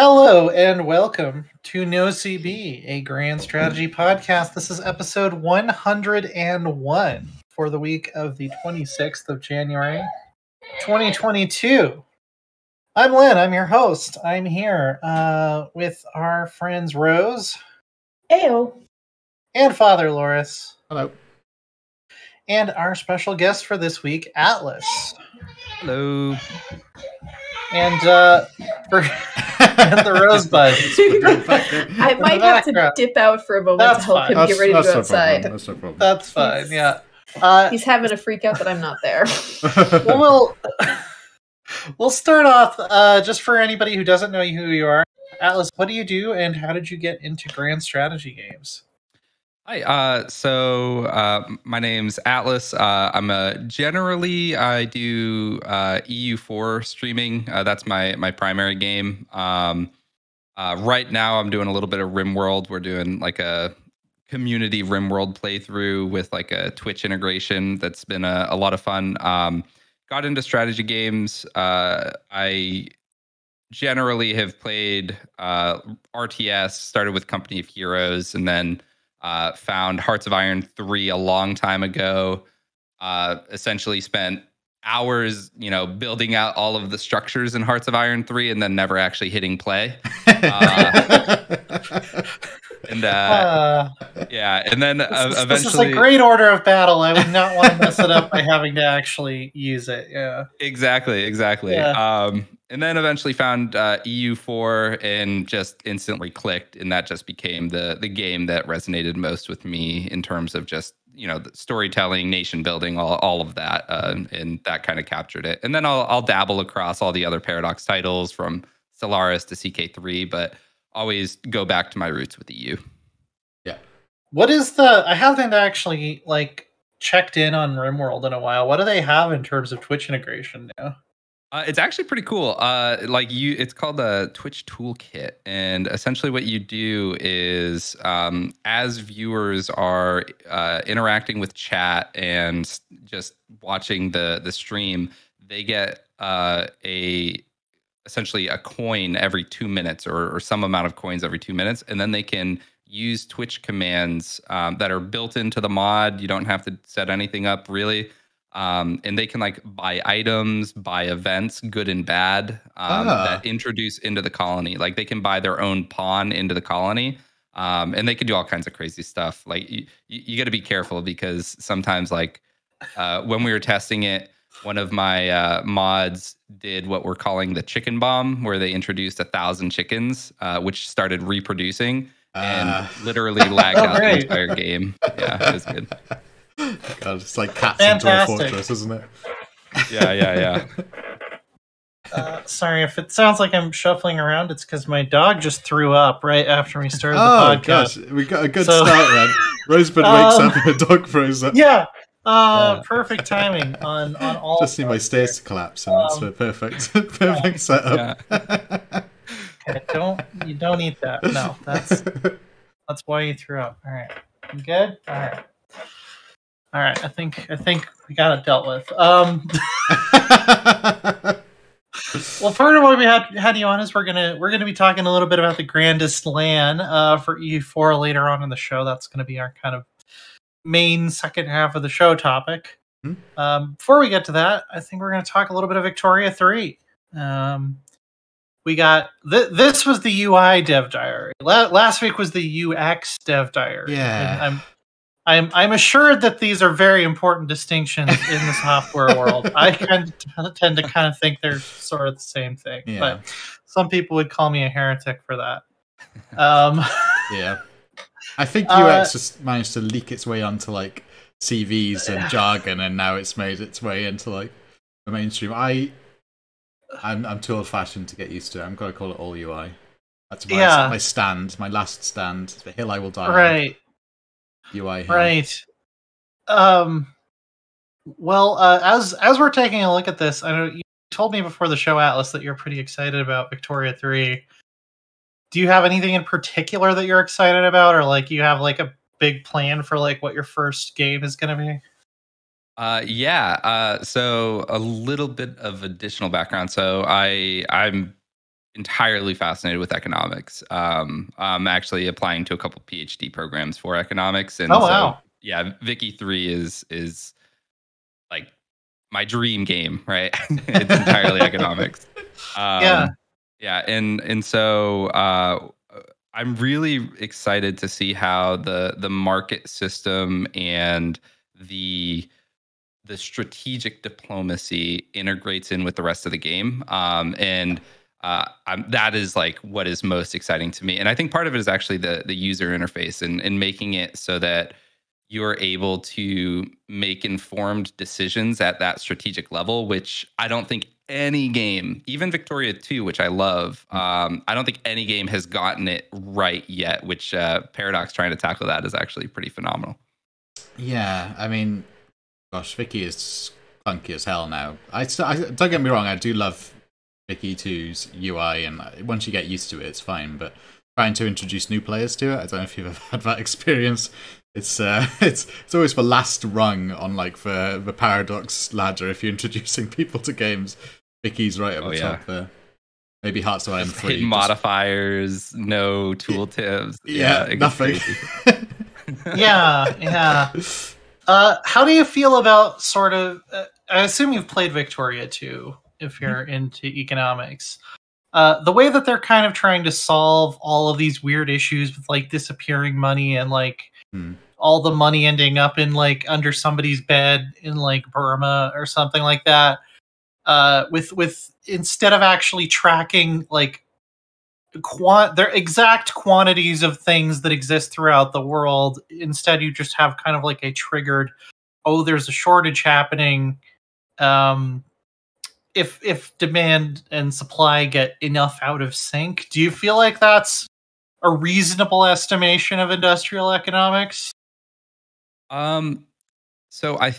Hello and welcome to No CB, a grand strategy podcast. This is episode 101 for the week of the 26th of January, 2022. I'm Lynn, I'm your host. I'm here uh, with our friends Rose Ayo. and Father Lorris, Hello. and our special guest for this week, Atlas. Hello. And uh, for and the Rosebud. I might have to dip out for a moment That's to help fine. him get ready to go no outside. problem. That's no problem. That's fine, yeah. Uh, He's having a freak out that I'm not there. well, we'll we'll start off uh, just for anybody who doesn't know who you are. Atlas, what do you do, and how did you get into grand strategy games? Hi. Uh, so uh, my name's Atlas. Uh, I'm a generally I do uh, EU4 streaming. Uh, that's my my primary game. Um, uh, right now, I'm doing a little bit of RimWorld. We're doing like a community RimWorld playthrough with like a Twitch integration. That's been a, a lot of fun. Um, got into strategy games. I generally have played RTS. Started with Company of Heroes, and then uh, found Hearts of Iron 3 a long time ago. Uh, essentially spent hours, you know, building out all of the structures in Hearts of Iron 3 and then never actually hitting play. And uh, Uh, yeah, and then uh, this, is, this is a great order of battle. I would not want to mess it up by having to actually use it. Yeah. exactly, exactly. Yeah. Um, and then eventually found uh, EU4 and just instantly clicked, and that just became the the game that resonated most with me in terms of just you know the storytelling, nation building, all all of that, uh, and that kind of captured it. And then I'll I'll dabble across all the other Paradox titles from Stellaris to CK3, but always go back to my roots with EU. Yeah. What is the? I haven't actually like checked in on RimWorld in a while. What do they have in terms of Twitch integration now? Uh, it's actually pretty cool. Uh, like you, it's called the Twitch Toolkit, and essentially what you do is, um, as viewers are uh, interacting with chat and just watching the the stream, they get uh, a essentially a coin every two minutes, or, or some amount of coins every two minutes, and then they can use Twitch commands um, that are built into the mod. You don't have to set anything up really um, and they can like buy items, buy events, good and bad, um, Ah. that introduce into the colony. Like they can buy their own pawn into the colony, um, and they can do all kinds of crazy stuff. Like you, you got to be careful because sometimes, like uh, when we were testing it, one of my uh, mods did what we're calling the chicken bomb, where they introduced a thousand chickens, uh, which started reproducing and Ah. literally lagged Oh, out the entire game. Yeah, it was good. God, it's like cats into a Fantastic. fortress, isn't it? Yeah, yeah, yeah. Uh, sorry if it sounds like I'm shuffling around. It's because my dog just threw up right after we started Oh the podcast. gosh, we got a good So- start then. Rosebud wakes Um, up and a dog throws up. Yeah. Uh, Yeah. perfect timing on on all. Just see my fronts stairs collapse, and that's Um, a perfect, perfect setup. here. Okay, don't you don't eat that. No, that's that's why you threw up. All right, you good? All right. All right, I think I think we got it dealt with. Um, well, part of why we had had you on is we're gonna we're gonna be talking a little bit about the grandest land uh, for E4 later on in the show. That's gonna be our kind of main second half of the show topic. Hmm. Um, before we get to that, I think we're gonna talk a little bit of Victoria Three. Um, we got th- this was the UI dev diary. La- last week was the UX dev diary. Yeah. I'm I'm I'm assured that these are very important distinctions in the software world. I kind of tend to kind of think they're sort of the same thing, Yeah. but some people would call me a heretic for that. Um, yeah, I think Uh, UX just managed to leak its way onto like CVs and jargon, and now it's made its way into like the mainstream. I, I'm I'm too old fashioned to get used to it. I'm gonna call it all UI. That's my, Yeah. my stand, my last stand, the hill I will die. on. Right, UI. hill. right. Um, well, uh, as as we're taking a look at this, I know you told me before the show, Atlas, that you're pretty excited about Victoria Three. Do you have anything in particular that you're excited about, or like you have like a big plan for like what your first game is going to be? Uh, yeah. Uh, so a little bit of additional background. So I I'm entirely fascinated with economics. Um, I'm actually applying to a couple PhD programs for economics, and Oh, so, wow. yeah, Vicky three is is like my dream game, right? it's entirely economics. Um, Yeah. yeah, and and so uh, I'm really excited to see how the the market system and the the strategic diplomacy integrates in with the rest of the game. Um, and uh, I'm, that is like what is most exciting to me. And I think part of it is actually the the user interface and, and making it so that you're able to make informed decisions at that strategic level, which I don't think any game, even Victoria 2, which I love, um, I don't think any game has gotten it right yet, which uh, Paradox trying to tackle that is actually pretty phenomenal. Yeah, I mean, gosh, Vicky is clunky as hell now. I, I don't get me wrong, I do love Vicky 2's UI, and once you get used to it, it's fine. But trying to introduce new players to it, I don't know if you've ever had that experience. It's uh, it's it's always the last rung on like the the paradox ladder if you're introducing people to games. Vicky's right at the Oh, yeah. top there. Maybe Hearts of Iron Just three. hidden just- modifiers, no tooltips. yeah, it gets nothing. yeah, yeah. Uh, how do you feel about sort of? Uh, I assume you've played Victoria too, if you're into economics. Uh, the way that they're kind of trying to solve all of these weird issues with like disappearing money and like Hmm. all the money ending up in like under somebody's bed in like Burma or something like that. Uh, with with instead of actually tracking like quant their exact quantities of things that exist throughout the world instead you just have kind of like a triggered oh there's a shortage happening um if if demand and supply get enough out of sync do you feel like that's a reasonable estimation of industrial economics Um, so I,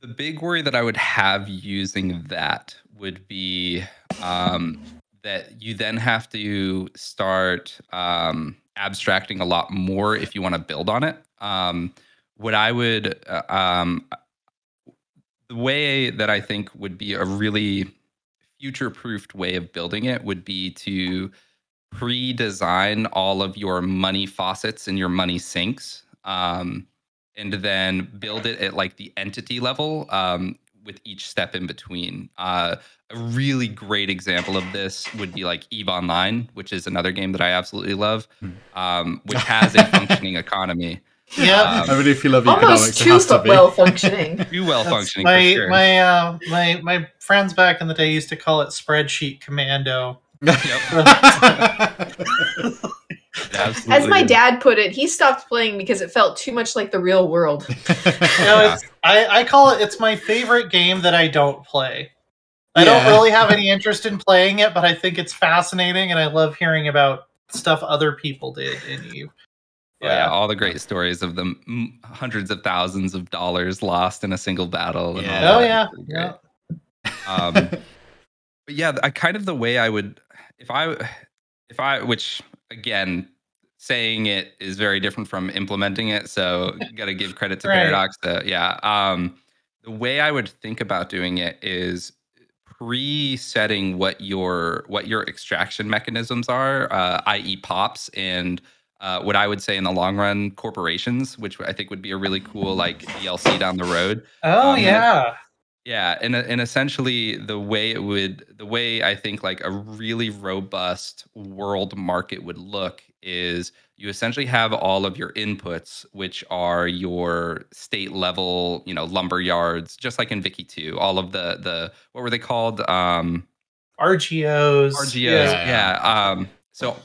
the big worry that I would have using that would be um, that you then have to start um, abstracting a lot more if you want to build on it. Um, what I would, uh, um, the way that I think would be a really future-proofed way of building it would be to pre-design all of your money faucets and your money sinks um, and then build it at like the entity level um, with each step in between uh, a really great example of this would be like eve online which is another game that i absolutely love Hmm. um, which has a functioning economy yeah I mean, if you love economics, Almost it too to well functioning. too well functioning. my for sure my uh my my friends back in the day used to call it spreadsheet commando It As my dad put it, he stopped playing because it felt too much like the real world. You know, it's, I, I call it it's my favorite game that I don't play. I don't really have any interest in playing it, but I think it's fascinating and I love hearing about stuff other people did in Eve. Oh, yeah. all the great stories of the m- hundreds of thousands of dollars lost in a single battle. And all Yeah. that. Oh yeah. It's pretty great. yeah. um, but yeah, I kind of the way I would, if I, if I, which again, saying it is very different from implementing it. So got to give credit to Right. Paradox. To, yeah. Um, the way I would think about doing it is pre-setting what your what your extraction mechanisms are, uh, i.e., pops and. Uh, what I would say in the long run, corporations, which I think would be a really cool like DLC down the road. Oh Um, yeah. Yeah, and and essentially the way it would the way I think like a really robust world market would look is you essentially have all of your inputs which are your state level, you know, lumber yards just like in Vicky 2, all of the the what were they called? Um RGOs. RGOs. Yeah. Yeah. Um, so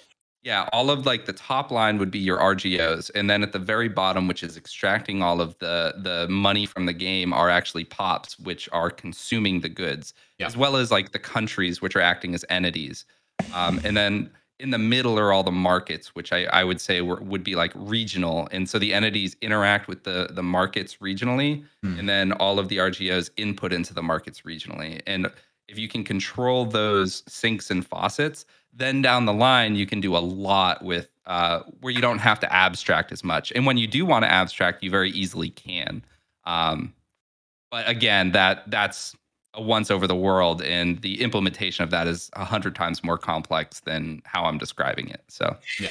yeah, all of like the top line would be your RGOs, and then at the very bottom, which is extracting all of the the money from the game, are actually pops, which are consuming the goods, Yeah. as well as like the countries, which are acting as entities. Um, and then in the middle are all the markets, which I, I would say were, would be like regional, and so the entities interact with the the markets regionally, Hmm. and then all of the RGOs input into the markets regionally, and if you can control those sinks and faucets, then down the line you can do a lot with uh, where you don't have to abstract as much. And when you do want to abstract, you very easily can. Um, but again, that that's a once over the world, and the implementation of that is a hundred times more complex than how I'm describing it. So Yeah,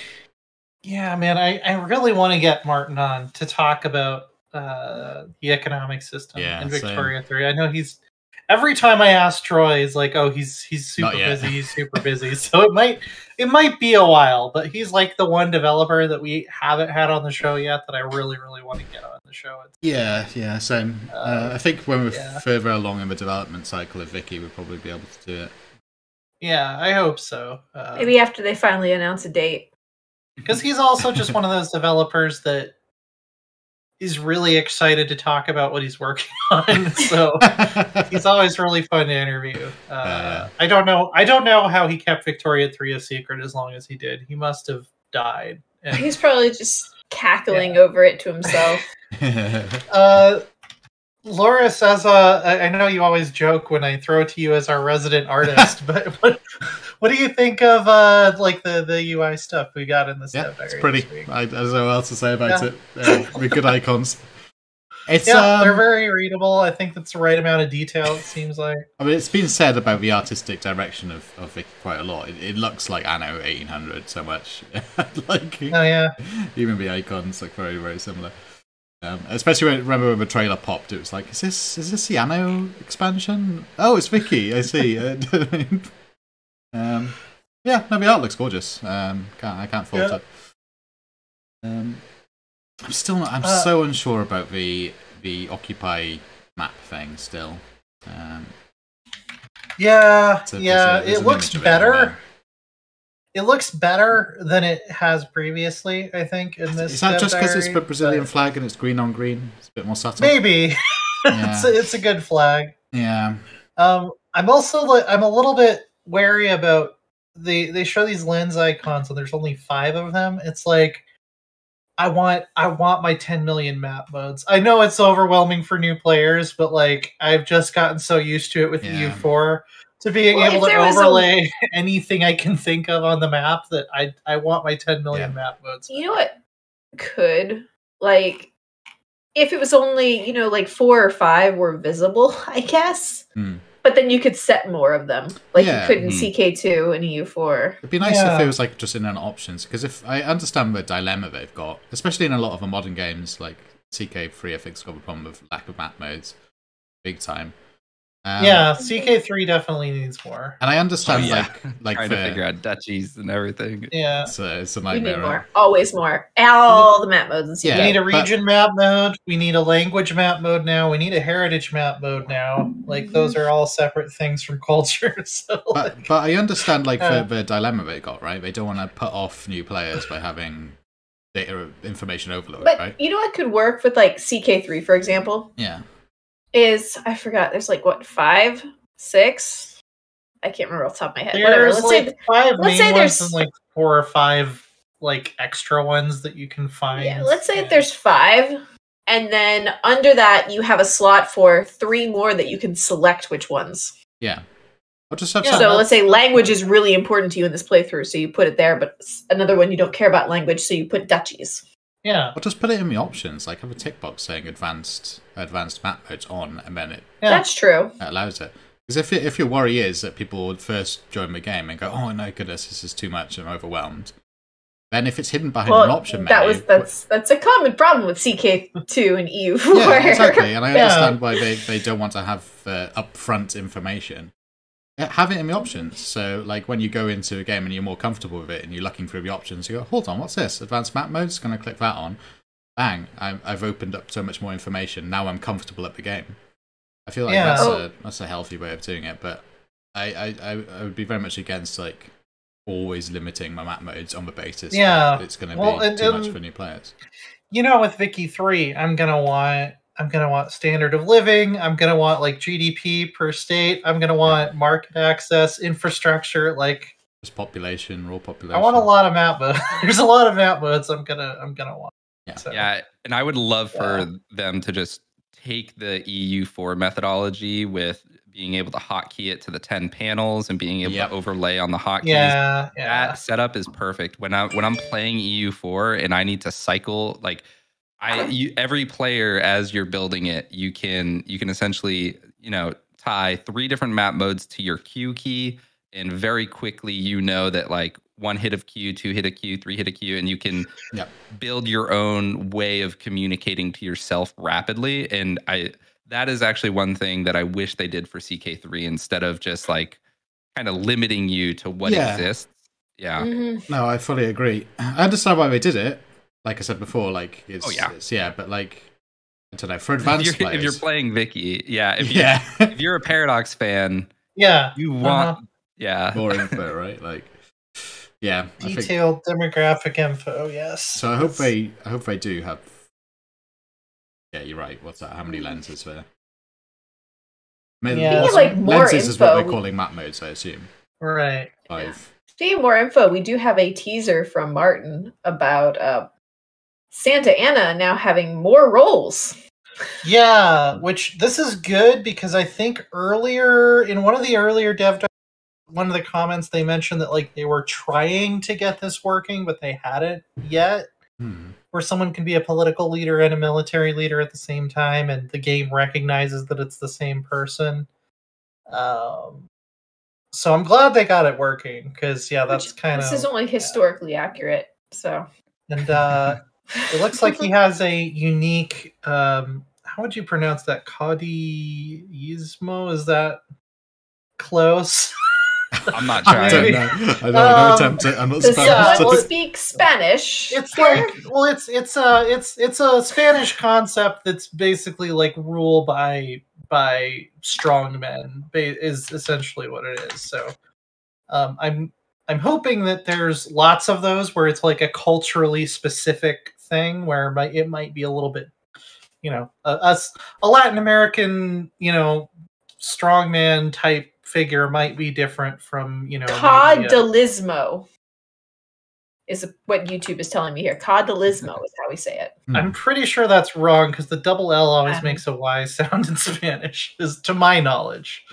yeah man, I, I really want to get Martin on to talk about uh, the economic system Yeah, in same. Victoria Three. I know he's every time I ask Troy, he's like, "Oh, he's he's super busy, he's super busy." So it might it might be a while, but he's like the one developer that we haven't had on the show yet that I really really want to get on the show. It's, Yeah, yeah, same. Uh, Uh, I think when we're yeah. further along in the development cycle of Vicky, we'll probably be able to do it. yeah, I hope so. Uh, Maybe after they finally announce a date. because he's also just one of those developers that is really excited to talk about what he's working on. So. he's always really fun to interview. Uh, yeah. I don't know. I don't know how he kept Victoria Three a secret as long as he did. He must have died. And, He's probably just cackling over it to himself. uh, Laura says, uh, I know you always joke when I throw it to you as our resident artist, but what, what do you think of uh, like the, the UI stuff we got in the yeah, it's pretty. I, I don't know what else to say about Yeah. it. Uh, with good icons. It's Yeah, they're um, very readable. I think that's the right amount of detail. It seems like. I mean, it's been said about the artistic direction of, of Vicky quite a lot. It, it looks like Anno 1800 so much. like, Oh yeah, even the icons look very, very similar. Um, especially when remember when the trailer popped, it was like, "Is this is this the Anno expansion? Oh, it's Vicky. I see." um, yeah, no, the art looks gorgeous. Um, can't, I can't fault Yeah. it. Um, I'm still not. I'm Uh, so unsure about the the Occupy map thing. Still, um, yeah, a- yeah. a- it looks it better. It looks better than it has previously, I think, in this. Is that just because it's the Brazilian flag and it's green on green? It's a bit more subtle. Maybe it's, a, it's a good flag. Yeah. Um, I'm also like I'm a little bit wary about the they show these lens icons and there's only five of them. It's like I want I want my 10 million map modes. I know it's overwhelming for new players, but like I've just gotten so used to it with Yeah. EU4 to being Well, able to there was a- overlay anything I can think of on the map that I I want my 10 million Yeah. map modes. You know what could like if it was only, you know, like four or five were visible, I guess. Hmm. But then you could set more of them. Like Yeah. you could in Hmm. CK2 and EU4. It'd be nice Yeah. if it was like just in an options because if I understand the dilemma they've got, especially in a lot of the modern games like CK3, I think's got a problem with lack of map modes, big time. Um, yeah, CK3 definitely needs more. and I understand Oh, yeah. like like trying the, to figure out duchies and everything. Yeah. it's, a, it's a We nightmare. need right? more. Always more. All the map modes Yeah, we need a but- region map mode. We need a language map mode now. We need a heritage map mode now. Like those are all separate things from culture. So like, But but I understand like Uh. the, the dilemma they got right. They don't want to put off new players by having data information overload, But right? you know what could work with like CK3, for example? Yeah. Is I forgot there's like what, five? Six? I can't remember off the top of my head. Whatever. there's Let's like say five let's main say ones there's- and like four or five like extra ones that you can find. Yeah, let's say if there's five, and then under that you have a slot for three more that you can select which ones. Yeah. I'll just have Yeah, so let's say language is really important to you in this playthrough, so you put it there. But another one you don't care about language, so you put duchies. Yeah, I'll just put it in the options, like have a tick box saying advanced advanced map modes on, and then it, yeah. That's true. it allows it. Because if it, if your worry is that people would first join the game and go, oh no goodness, this is too much, I'm overwhelmed. Then if it's hidden behind Well, an option that menu, was that's that's a common problem with CK2 and E EU4. yeah, exactly. And I Yeah. understand why they, they don't want to have uh, upfront information. Yeah, have it in the options. So, like when you go into a game and you're more comfortable with it, and you're looking through the options, you go, "Hold on, what's this? Advanced map modes." Going to click that on. Bang! I, I've opened up so much more information. Now I'm comfortable at the game. I feel like Yeah. that's Oh. a that's a healthy way of doing it. But I, I, I, I would be very much against like always limiting my map modes on the basis. that Yeah. it's going to Well, be and- too much um, for new players. you know, with Vicky three, I'm gonna want I'm gonna want standard of living. I'm gonna want like GDP per state. I'm gonna want market access, infrastructure. Like Just population, raw population. I want a lot of map modes. There's a lot of map modes. I'm gonna I'm gonna want. Yeah. So, Yeah, and I would love for Yeah. them to just take the EU4 methodology with being able to hotkey it to the 10 panels and being able Yep. to overlay on the hotkeys. yeah, yeah. That setup is perfect. When I when I'm playing EU4 and I need to cycle like I you, every player as you're building it, you can you can essentially, you know, tie three different map modes to your Q key, and very quickly you know that like one hit of Q, two hit of Q, three hit of Q, and you can Yep. build your own way of communicating to yourself rapidly. And I that is actually one thing that I wish they did for CK3 instead of just like kind of limiting you to what Yeah. exists. Yeah. Mhm. No, I fully agree. I understand why they did it. Like I said before, like it's Oh, yeah. it's, yeah, but like I don't know for If advanced you're, players. if you're playing Vicky, yeah. If, you, yeah, if you're a Paradox fan, Yeah. you Uh-huh. want, yeah. more info, right? Like, yeah, I think, Detailed demographic info, yes. so. I hope That's- they, I hope they do have. Yeah, you're right. What's that? How many lenses there? Maybe Yeah. what's- Like, more lenses is what info, they're calling map modes, I assume. Right. Five. Speaking of more info, we do have a teaser from Martin about uh, Santa Ana now having more roles. Yeah, which this is good because I think earlier in one of the earlier dev doc- one of the comments they mentioned that like they were trying to get this working but they hadn't yet Hmm. where someone can be a political leader and a military leader at the same time and the game recognizes that it's the same person. Um so I'm glad they got it working because yeah, that's which kind This is only historically accurate, so. and uh it looks like he has a unique um how would you pronounce that Caudillismo? is that close I'm not I don't trying. know. I don't know. Um, attempt it. I'm not Does Spanish. yeah, someone well, speak Spanish? it's here? like well it's it's a it's it's a spanish concept that's basically like rule by by strong men is essentially what it is so um i'm i'm hoping that there's lots of those where it's like a culturally specific thing where it might, be a little bit you know a, us a latin american you know strongman type figure might be different from you know maybe a- is what YouTube is telling me here. Caudilismo is how we say it. I'm pretty sure that's wrong because the double L always Um, makes a Y sound in Spanish, is to my knowledge.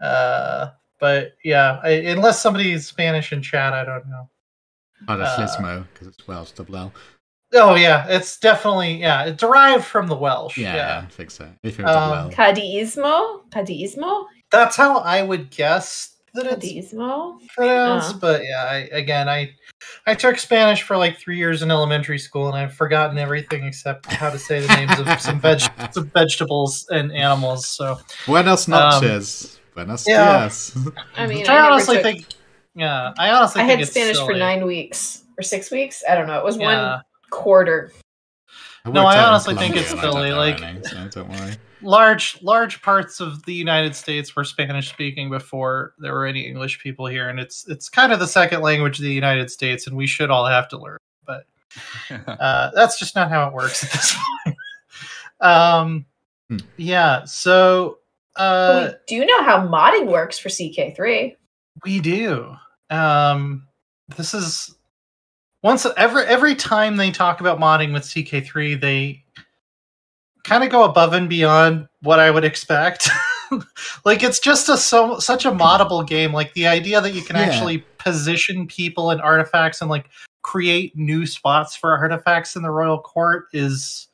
Uh, but yeah, I, unless somebody's Spanish in chat, I don't know. Paralysmo, because it's Welsh, double L. Oh yeah, it's definitely yeah, it derived from the Welsh. Yeah, Yeah, yeah, I think so. If you're double Um, L. Cadiismo? Cadiismo? that's how I would guess that it's Cadiismo? pronounced. Uh. But yeah, I, again, I I took Spanish for like three years in elementary school, and I've forgotten everything except how to say the names of some veg some vegetables and animals. So Buenos Um, noches. Buenos yeah. dias. I mean, Which I, I, honestly took- think, yeah, I honestly I think had it's Spanish for nine weeks or six weeks. I don't know. It was Yeah. one quarter. No, I honestly think it's Colombia, and I silly, like- know so don't worry. large large parts of the United States were Spanish speaking before there were any English people here, and it's it's kind of the second language of the United States, and we should all have to learn. But uh, that's just not how it works at this point. um, Hmm. yeah, so uh, But we do know how modding works for CK3. We do. Um, this is once every every time they talk about modding with CK3, they kind of go above and beyond what I would expect. like it's just a so such a moddable game. Like the idea that you can Yeah. actually position people and artifacts and like create new spots for artifacts in the royal court is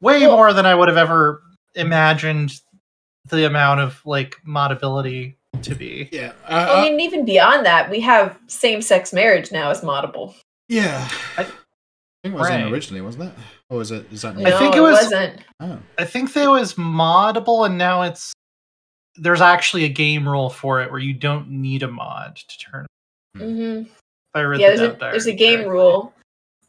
way Well- more than I would have ever imagined the amount of like modability to be. Yeah. I Uh, mean, even beyond that, we have same-sex marriage now as modable. yeah. I- I think it wasn't Right. originally, wasn't it? Or was it? Is that new? I think it it, was- wasn't. Oh. I think there was moddable, and now it's there's actually a game rule for it where you don't need a mod to turn. it. hmm I read Yeah, the there's a, dev there's a game correctly. rule,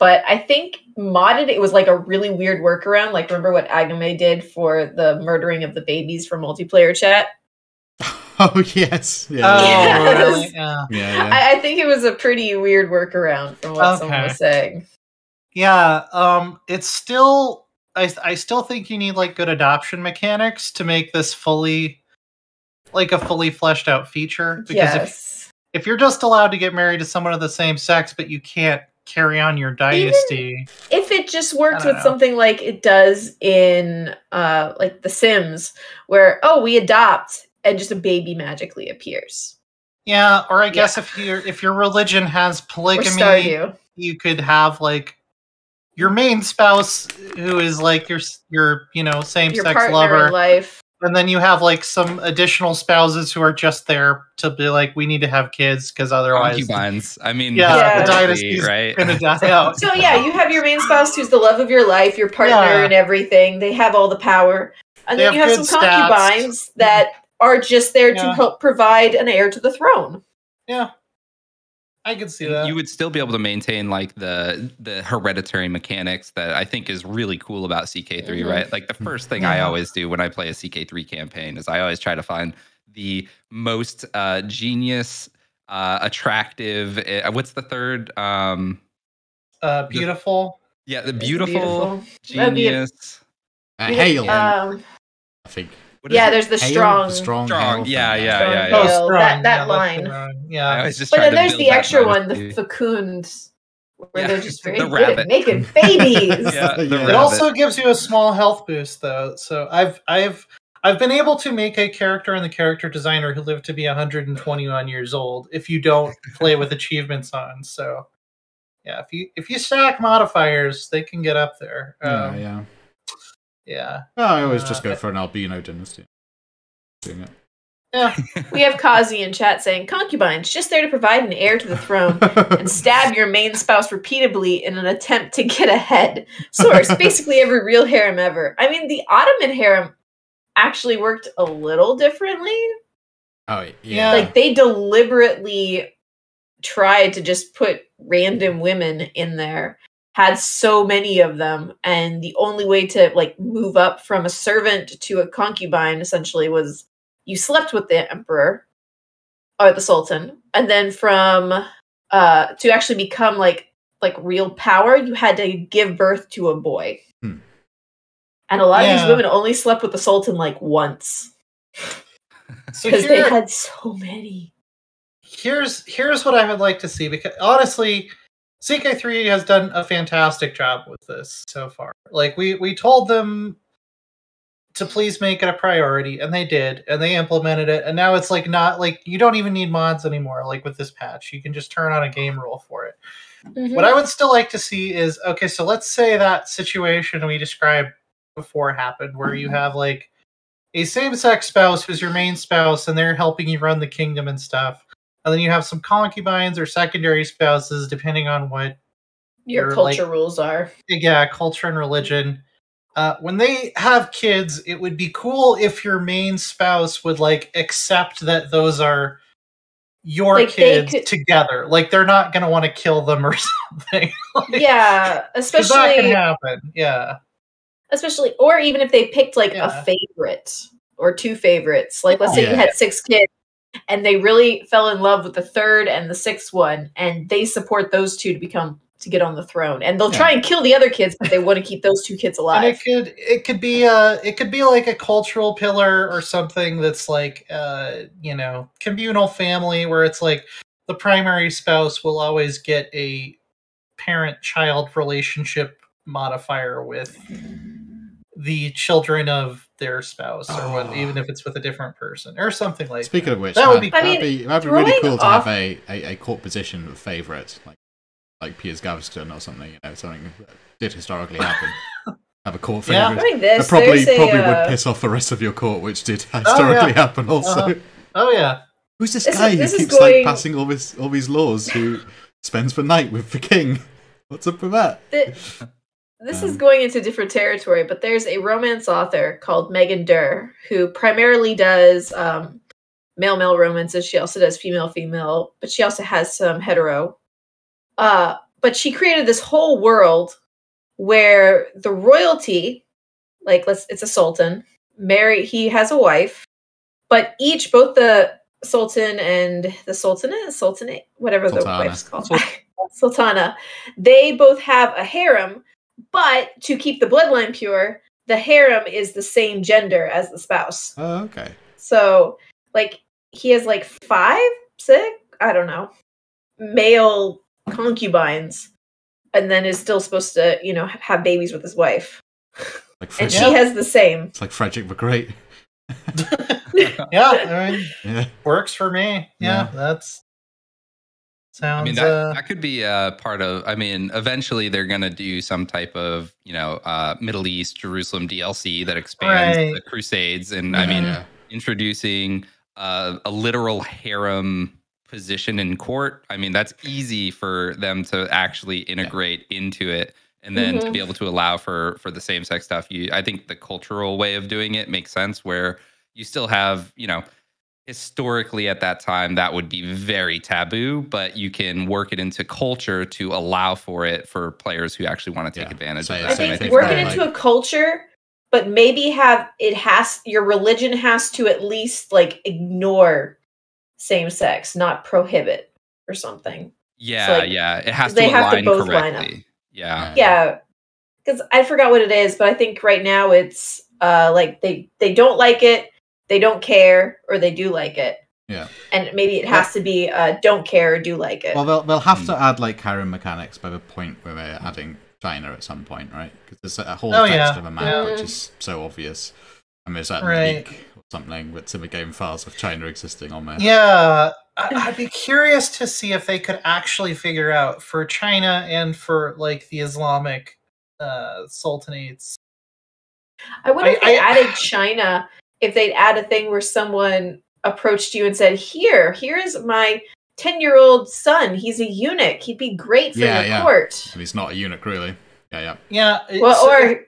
but I think modded it was like a really weird workaround. Like remember what Agame did for the murdering of the babies for multiplayer chat? Oh yes. Yeah. Oh, yeah, Yes. really? Yeah. yeah. yeah. I, I think it was a pretty weird workaround from what someone was saying. Yeah. Um. It's still. I I still think you need like good adoption mechanics to make this fully, like a fully fleshed out feature. Because if yes. if you're just allowed to get married to someone of the same sex, but you can't carry on your dynasty. if it just worked with know. something like it does in uh like the sims where oh we adopt and just a baby magically appears. Yeah, or I guess if your if your religion has polygamy, stardew. you could have like your main spouse who is like your your you know same your sex lover. life and then you have like some additional spouses who are just there to be like, we need to have kids because otherwise, concubines. I mean, yeah, Yeah. the basically, dynasty's right? gonna die out. So yeah, you have your main spouse who's the love of your life, your partner Yeah. and everything. They have all the power. And They then have you have some stats. concubines that are just there to help provide an heir to the throne. Yeah, I could see that. you would still be able to maintain like the the hereditary mechanics that I think is really cool about CK3, Mhm. right? Like the first thing I always do when I play a CK3 campaign is I always try to find the most uh, genius, uh, attractive. Uh, what's the third? Um, uh, beautiful. yeah, the It's beautiful, That'd genius. Uh, hail, Um, I think. What is yeah, there's the Hail? strong. The strong, Strong, hail yeah, yeah, Strong yeah, hail. yeah. Oh, that- that that's the line. one. Yeah, just But then there's the extra one, the dynasty. fecund, where Yeah, they're just very the good at making babies. Yeah, the It it also gives you a small health boost though. So I've I've I've been able to make a character in the character designer who lived to be 121 years old if you don't play with achievements on. So yeah, if you if you stack modifiers, they can get up there. Um, yeah. yeah. Oh, I always just Uh, go for an albino dynasty. Doing it. Yeah. We have Kazi in chat saying concubines just there to provide an heir to the throne and stab your main spouse repeatedly in an attempt to get ahead. Source basically every real harem ever. I mean, the Ottoman harem actually worked a little differently. Oh, yeah. Yeah. Like they deliberately tried to just put random women in there. Had so many of them, and the only way to like move up from a servant to a concubine essentially was you slept with the emperor or the sultan, and then from uh to actually become like like real power, you had to give birth to a boy. Hmm. And a lot of these women only slept with the sultan like once So because they had so many. here's here's what I would like to see because honestly, CK3 has done a fantastic job with this so far. Like we we told them to please make it a priority and they did and they implemented it and now it's like not like you don't even need mods anymore like with this patch. You can just turn on a game rule for it. Mm-hmm. What I would still like to see is okay, so let's say that situation we described before happened where you mm-hmm. have like a same sex spouse who's your main spouse and they're helping you run the kingdom and stuff. And then you have some concubines or secondary spouses, depending on what, your You're, culture like- rules are. yeah, culture and religion. Uh, when they have kids, it would be cool if your main spouse would like accept that those are your Like, kids could- together. Like they're not going to want to kill them or something. Like, Yeah, 'cause that can happen. Yeah. especially or even if they picked like Yeah. a favorite or two favorites. Like let's say Yeah. you had six kids and they really fell in love with the third and the sixth one and they support those two to become to get on the throne. And they'll try and kill the other kids but they want to keep those two kids alive and it could it could be uh it could be like a cultural pillar or something that's like uh you know communal family where it's like the primary spouse will always get a parent child relationship modifier with the children of their spouse or what Oh. even if it's with a different person or something like Speaking that. of which, That would be that'd I mean, be, that'd be really throwing cool to off- have a, a, a court position of favourite, like like Piers Gaveston or something. You know, something that did historically happen. have a court favorite. Yeah. favourite. Doing this, That probably there's a, probably uh, would piss off the rest of your court, which did historically happen. Also, Uh-huh. oh yeah who's this This is- guy this who is keeps going- like passing all this all these laws? Who spends the night with the king? What's up with that? Th- this is Um, going into different territory, but there's a romance author called Megan Derr who primarily does um, male male romances. She also does female female, but she also has some hetero. Uh, but she created this whole world where the royalty, like let's, it's a sultan. Mary, he has a wife, but each both the sultan and the sultanate, sultanate, whatever the Sultana. wife's called, sultana, they both have a harem but to keep the bloodline pure, the harem is the same gender as the spouse. Oh, okay. So, like, he has like five, six, I don't know, male concubines, and then is still supposed to, you know, have babies with his wife. Like And Frederick, she has the same. it's like Frederick the Great. yeah i mean Yeah. works for me yeah, Yeah. that's Sounds. I mean, that, uh, that could be a part of. I mean, eventually they're going to do some type of, you know, uh, Middle East Jerusalem DLC that expands Right. the Crusades, and I mean, introducing uh, a literal harem position in court. I mean, that's easy for them to actually integrate into it, and then to Mhm. be able to allow for for the same sex stuff. You, I think the cultural way of doing it makes sense, where you still have, you know. Historically, at that time, that would be very taboo, but you can work it into culture to allow for it for players who actually want to take Yeah. advantage So of yeah, that. I think I think work it into like- a culture, but maybe have it has your religion has to at least like ignore same sex, not prohibit or something. Yeah, like, yeah. It has to they have to align both line up. Yeah. Yeah, because I forgot what it is, but I think right now it's uh like they they don't like it, they don't care, or they do like it. Yeah. and maybe it has to be uh don't care or do like it. Well, they'll, they'll have Hmm. to add like harem mechanics by the point where we're adding China at some point, right? Because there's a whole Oh, text yeah. of a map Yeah. which is so obvious. And there's that Right. leak or something with some of the game files of China existing on there. Yeah, I- I'd be curious to see if they could actually figure out for China and for like the Islamic uh, sultanates. I wonder if I- they I- added China, if they'd add a thing where someone approached you and said, Here, here's my 10 year old son. He's a eunuch. He'd be great for Yeah, the yeah. court. And he's not a eunuch, really. Yeah, yeah. Yeah, Well, so- or,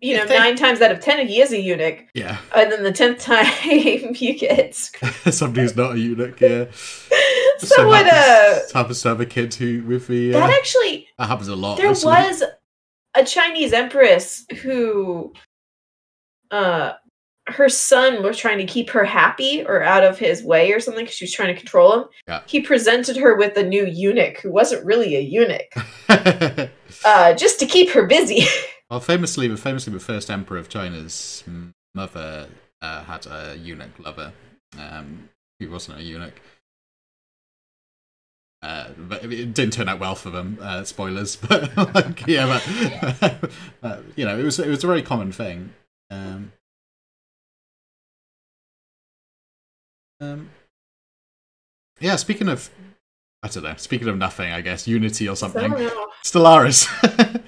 you know, they- nine times out of 10, he is a eunuch. Yeah. And then the 10th time, you get screwed. Somebody who's not a eunuch, yeah. Someone, uh, happens, happens to have a kid who with the. Uh, that actually, that happens a lot. there recently. was a Chinese empress who, uh, her son was trying to keep her happy or out of his way or something because she was trying to control him. Yeah. He presented her with a new eunuch who wasn't really a eunuch, uh, just to keep her busy. well, famously, the famously the first emperor of China's mother uh, had a eunuch lover. Um, who wasn't a eunuch. Uh, but it didn't turn out well for them. Uh, spoilers, but like, yeah, but uh, you know, it was it was a very common thing. Um, um, yeah, speaking of, I don't know. Speaking of nothing, I guess Unity or something. Stellaris.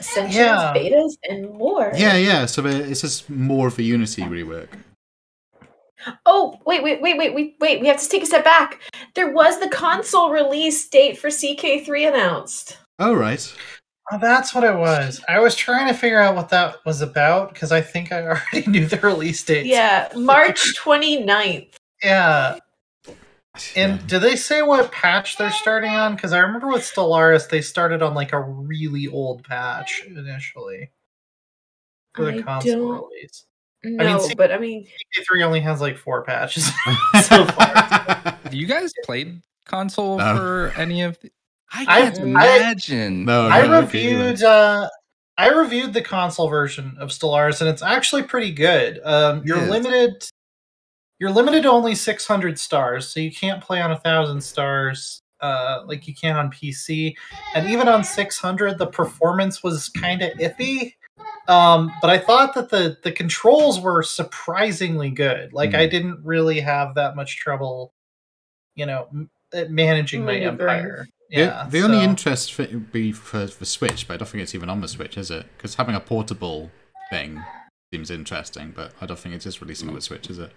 Ascensions, Yeah. betas, and more. yeah, yeah. So it's just more of a Unity rework. Oh, wait, wait, wait, wait, wait, wait. We have to take a step back. There was the console release date for CK3 announced. Oh right. Oh, that's what it was. I was trying to figure out what that was about because I think I already knew the release date. Yeah, March 29th. Yeah. And Yeah. did they say what patch they're starting on? Because I remember with Stellaris, they started on like a really old patch initially for the I console don't release. No, see- but I mean, CK3 only has like four patches so far. Have you guys played console No. for any of the I I- can't I- imagine. No, I no, okay, you reviewed uh I reviewed the console version of Stellaris and it's actually pretty good. Um you're Yes. limited you're limited to only 600 stars, so you can't play on a thousand stars uh like you can on PC. And even on 600 the performance was kind of iffy. Um but I thought that the the controls were surprisingly good. Like Hmm. I didn't really have that much trouble you know m- uh, managing my empire. The- Yeah. the only so- interest for, would be for the Switch, but I don't think it's even on the Switch, is it? Because having a portable thing seems interesting, but I don't think it's just releasing on the Switch, is it?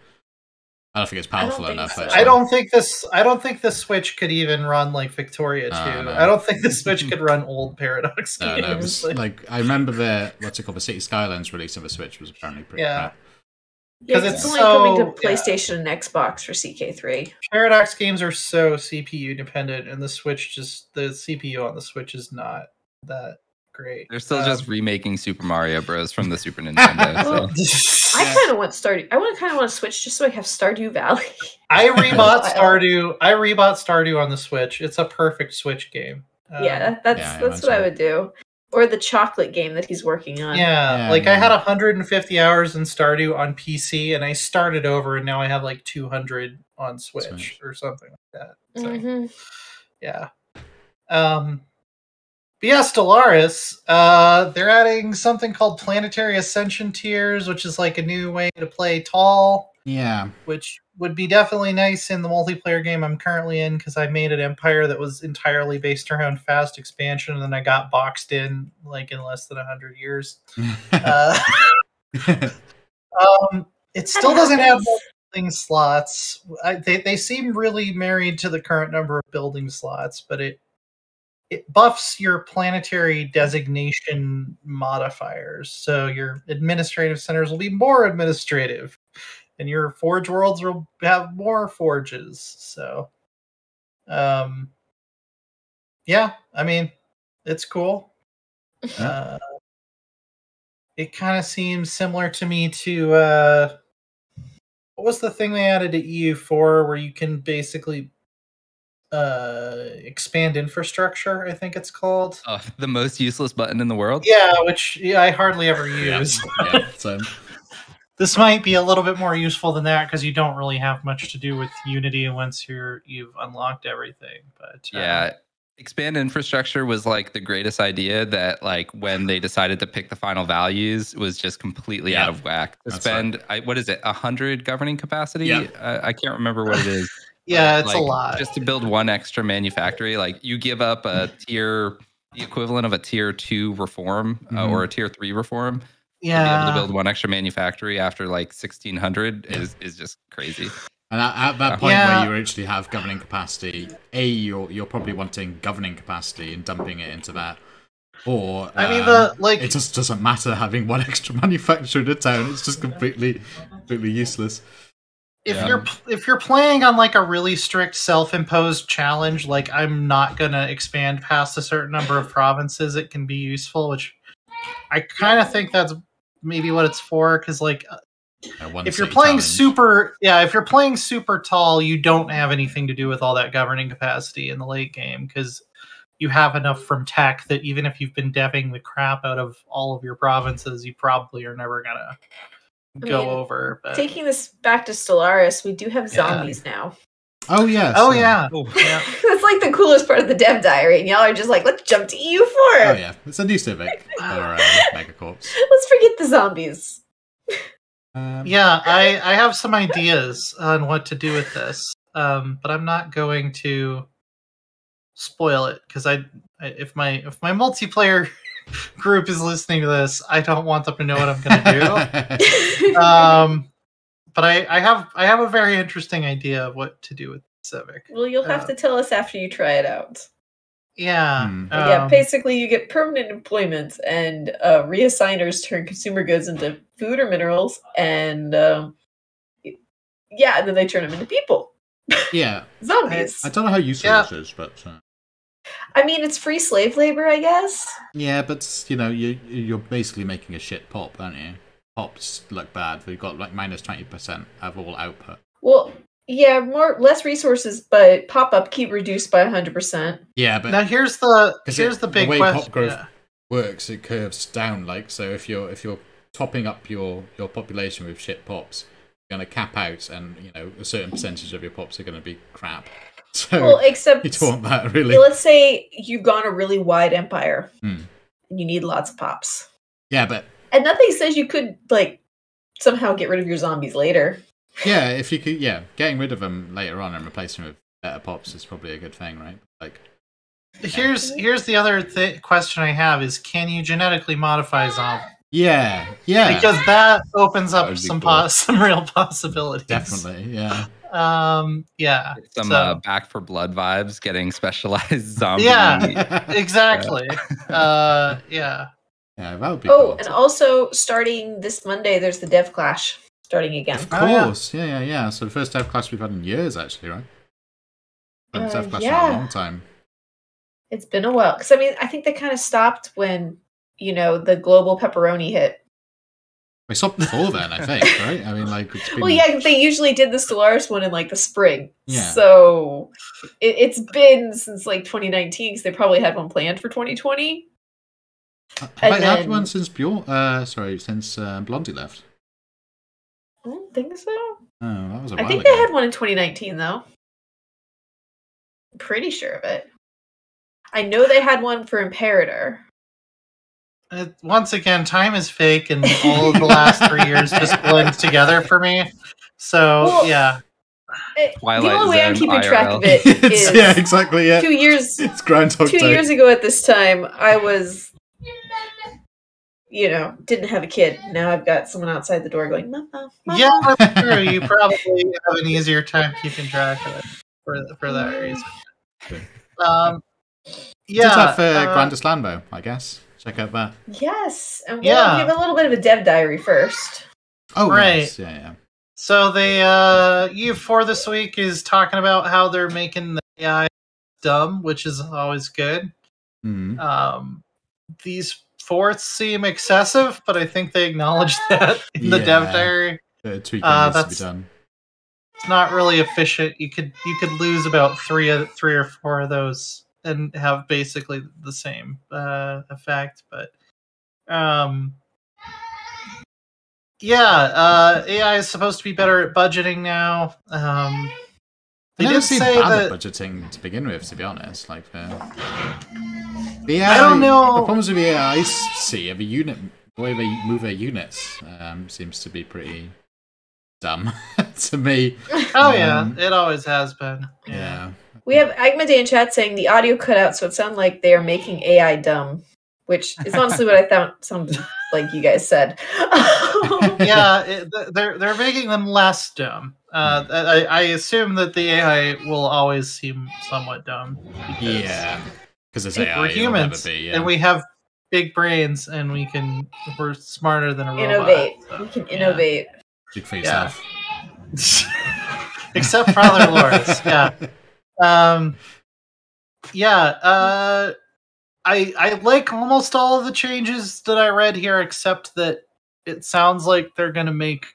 I don't think it's powerful think enough. so. I don't think this. I don't think the Switch could even run like Victoria 2. No, no. I don't think the Switch could run old Paradox No, games. no, was, Like, like I remember the what's it called, the City Skylines release of the Switch was apparently pretty Yeah. crap. Yeah, 'Cause 'cause it's it's only coming so- to yeah. PlayStation and Xbox for CK3. Paradox games are so CPU dependent, and the Switch just the CPU on the Switch is not that great. They're still Um, just remaking Super Mario Bros. from the Super Nintendo. So. I kind of want Stardew. I want to kind of want to switch just so I have Stardew Valley. I rebought Stardew. I rebought Stardew on the Switch. It's a perfect Switch game. Um, yeah, that's yeah, that's what I would do. Or the chocolate game that he's working on. Yeah, Yeah, like I yeah. had 150 hours in Stardew on PC, and I started over, and now I have like 200 on Switch, Switch. or something like that. So, Mhm. yeah. Um, but yeah, Stellaris. Uh, they're adding something called Planetary Ascension Tiers, which is like a new way to play tall. Yeah. which would be definitely nice in the multiplayer game I'm currently in because I made an empire that was entirely based around fast expansion, and then I got boxed in like in less than hundred years. Uh, um, it still doesn't have happens. building slots. I, they they seem really married to the current number of building slots, but it it buffs your planetary designation modifiers. So your administrative centers will be more administrative, and your forge worlds will have more forges. So, um, yeah, I mean, it's cool. Uh, it kind of seems similar to me to uh, what was the thing they added to EU4 where you can basically uh expand infrastructure i think it's called Uh, the most useless button in the world. yeah which yeah, i hardly ever use yeah. So this might be a little bit more useful than that because you don't really have much to do with unity once you're you've unlocked everything but uh, Yeah. Expand infrastructure was like the greatest idea that like when they decided to pick the final values was just completely Yeah. out of whack. To That's right. spend I, what is it, a hundred governing capacity? Yeah. I, I can't remember what it is. yeah it's a lot Just to build one extra manufactory, like you give up a tier, the equivalent of a tier two reform uh, Mhm. or a tier three reform to be able yeah to build one extra manufactory after like sixteen hundred is is just crazy. And at, at that point Yeah. where you actually have governing capacity, a you're you're probably wanting governing capacity and dumping it into that, or i mean um, the like it just doesn't matter having one extra manufacturer in a town. It's just completely completely useless. if Yeah. you're if you're playing on like a really strict self-imposed challenge like i'm not gonna expand past a certain number of provinces it can be useful which i kind of think that's maybe what it's for because like Uh, if you're playing challenge. super yeah if you're playing super tall you don't have anything to do with all that governing capacity in the late game because you have enough from tech that even if you've been deving the crap out of all of your provinces you probably are never gonna I go mean, over but Taking this back to Stellaris, we do have Yeah. zombies now. Oh yes. oh yeah Oh, yeah That's like the coolest part of the dev diary, and y'all are just like, let's jump to EU4. Oh yeah. It's a new civic for uh, Megacorps. Let's forget the zombies. Um, yeah i i have some ideas on what to do with this um but i'm not going to spoil it because I, I if my if my multiplayer group is listening to this i don't want them to know what i'm going to do um but i i have i have a very interesting idea of what to do with civic well, you'll have Uh, to tell us after you try it out. yeah Hmm. But yeah, um, basically, you get permanent employment, and uh, reassigners turn consumer goods into food or minerals, and um, yeah, and then they turn them into people, yeah. zombies. I don't know how useful Yeah. this is, but uh, I mean, it's free slave labor, I guess. yeah, but you know, you you're basically making a shit pop, aren't you? Pops look bad. We've got like minus twenty percent of all output. Well, yeah, more less resources, but pop up keep reduced by hundred percent. Yeah, but now here's the here's it- the the big way question pop growth- yeah. works it curves down like so if you're if you're topping up your your population with shit pops you're going to cap out and you know a certain percentage of your pops are going to be crap so Well, except you don't want that really yeah, let's say you've gone a really wide empire, Hmm. and you need lots of pops, yeah but and nothing says you could like somehow get rid of your zombies later. yeah if you could yeah getting rid of them later on and replacing them with better pops is probably a good thing right like here's here's the other th- question i have is can you genetically modify zombies yeah yeah because that opens up would be some cool. pos- some real possibilities definitely yeah um yeah some so- uh, Back 4 Blood vibes, getting specialized zombie. Yeah. exactly uh yeah yeah that would be Oh, cool. and also starting this Monday, there's the Dev Clash starting again. Of Oh, yeah. course, yeah. yeah, yeah, So the first dev Clash we've had in years, actually, right? Haven't Uh, dev Clash in yeah. a long time. It's been a while because I mean I think they kind of stopped when you know the global pepperoni hit. We stopped before then, I think, right? I mean, like, it's been, Well, yeah, they usually did the Stellaris one in like the spring. Yeah. So it, it's been since like 2019 because they probably had one planned for 2020. Have and I had then- one since Bjorn? Uh, sorry, since uh, Blondie left. I don't think so. Oh, that was a I while think ago. they had one in 2019 though. I'm pretty sure of it. I know they had one for Imperator. it, once again time is fake and all of the last three years just blends together for me So Well, yeah, Eh, Twilight the only way I'm Zone keeping track of it It's- yeah, exactly. Yeah, two years it's Groundhog two Day. years ago at this time i was you know didn't have a kid now i've got someone outside the door going mama, mama. yeah, that's true. You probably have an easier time keeping track of it for for that reason. Um, Yeah, yeah, that for uh, Grandest Lambo, I guess. Check out that. yes and we'll Yeah. give a little bit of a dev diary first Oh, Right. yes, yeah, yeah. So the uh U4 this week is talking about how they're making the AI dumb, which is always good. Mhm. Um these fourths seem excessive, but I think they acknowledge that in the dev diary. Tweaking Uh, needs to be that's- done. It's not really efficient. You could you could lose about three of three or four of those and have basically the same uh effect, but um yeah, uh AI is supposed to be better at budgeting now. Um they did say bad that at budgeting to begin with, to be honest. Like, uh, the I don't know. The problems with the AI I see of a unit, the way they move their units, um, seems to be pretty dumb to me. Oh yeah, Um, it always has been. Yeah. Yeah. we have Agmade in chat saying the audio cut out so it sounded like they are making ai dumb which is honestly what i thought sounded like you guys said yeah, it, they're they're making them less dumb. Uh, I, I assume that the AI will always seem somewhat dumb. because Yeah. Because it's AI, We're humans, be, yeah. and we have big brains, and we can we're smarter than a robot. innovate so, we can yeah. innovate Speak for Yeah. yourself. Except for other lords, yeah. Um, yeah. Uh, I I like almost all of the changes that I read here, except that it sounds like they're going to make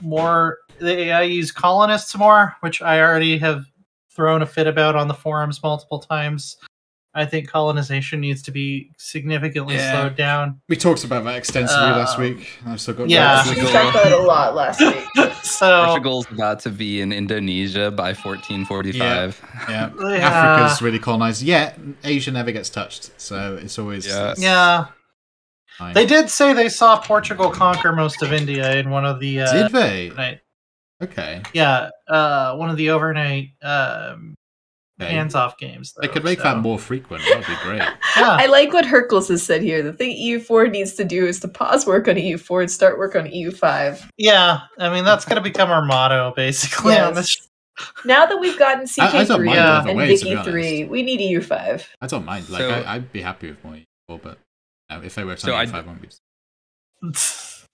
more the AI use colonists more, which I already have thrown a fit about on the forums multiple times. I think colonization needs to be significantly Yeah. slowed down. We talked about that extensively last Um, week. I've still got yeah. we talked about it a lot last week so Portugal's about to be in Indonesia by 1445. Yeah. Yeah. Africa's really colonized. Yet Asia never gets touched, so it's always Yeah. it's yeah, fine. they did say they saw Portugal conquer most of India in one of the uh, Did they? overnight. Okay. Yeah, uh, one of the overnight um, Okay. hands-off games. They could make so- that more frequent. That'd be great. Yeah, I like what Hercules has said here. The thing EU4 needs to do is to pause work on EU4 and start work on E EU5. yeah. I mean, that's gonna become our motto, basically. on this Yes. Now that we've gotten I- I don't CK3 mind either and way, Vicky 3, we need E EU5. I don't mind. Like So- I, I'd be happy with more equal, but uh, if they were So on I'd- E5, I won't be.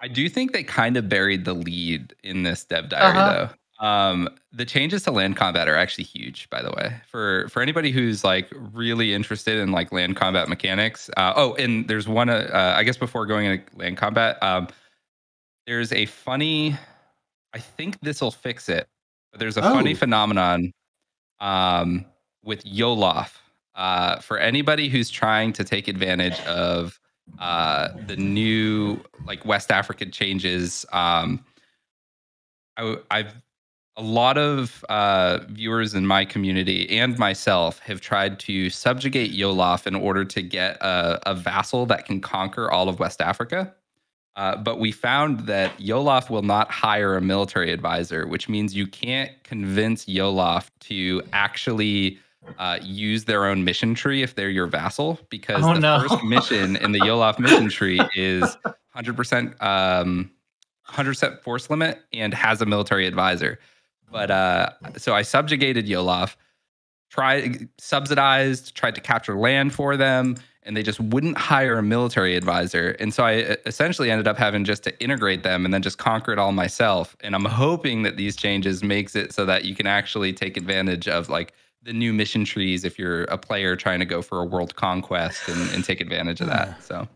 I do think they kind of buried the lead in this dev diary Uh-huh. though. Um, the changes to land combat are actually huge, by the way. For for anybody who's like really interested in like land combat mechanics. Uh, oh, and there's one. Uh, uh, I guess before going into land combat, um, there's a funny. I think this will fix it. But there's a funny Oh. phenomenon um, with Yolof. Uh, for anybody who's trying to take advantage of uh, the new like West African changes. Um, I, I've a lot of uh, viewers in my community and myself have tried to subjugate Yolof in order to get a, a vassal that can conquer all of West Africa. Uh, but we found that Yolof will not hire a military advisor, which means you can't convince Yolof to actually uh, use their own mission tree if they're your vassal, because Oh, the no. first mission in the Yolof mission tree is 100% um, 100% force limit and has a military advisor. But uh, so I subjugated Yolof, tried subsidized, tried to capture land for them, and they just wouldn't hire a military advisor. And so I essentially ended up having just to integrate them and then just conquer it all myself. And I'm hoping that these changes makes it so that you can actually take advantage of like the new mission trees if you're a player trying to go for a world conquest and, and take advantage of that. So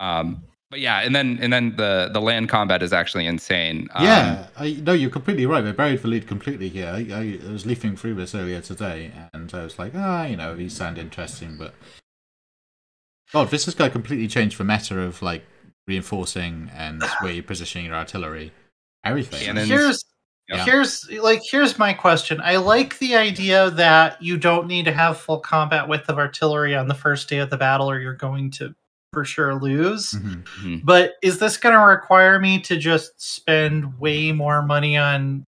um but yeah, and then and then the the land combat is actually insane. Um, yeah, I, no, you're completely right. They buried the lead completely here. I, I, I was leafing through this earlier today, and I was like, ah, you know, these sound interesting, but God, this has got completely changed the meta of like reinforcing and where you're positioning your artillery, everything. Cannons. here's Yeah. here's like here's my question. I like the idea that you don't need to have full combat width of artillery on the first day of the battle, or you're going to for sure lose. Mhm. Mhm. But is this going to require me to just spend way more money on?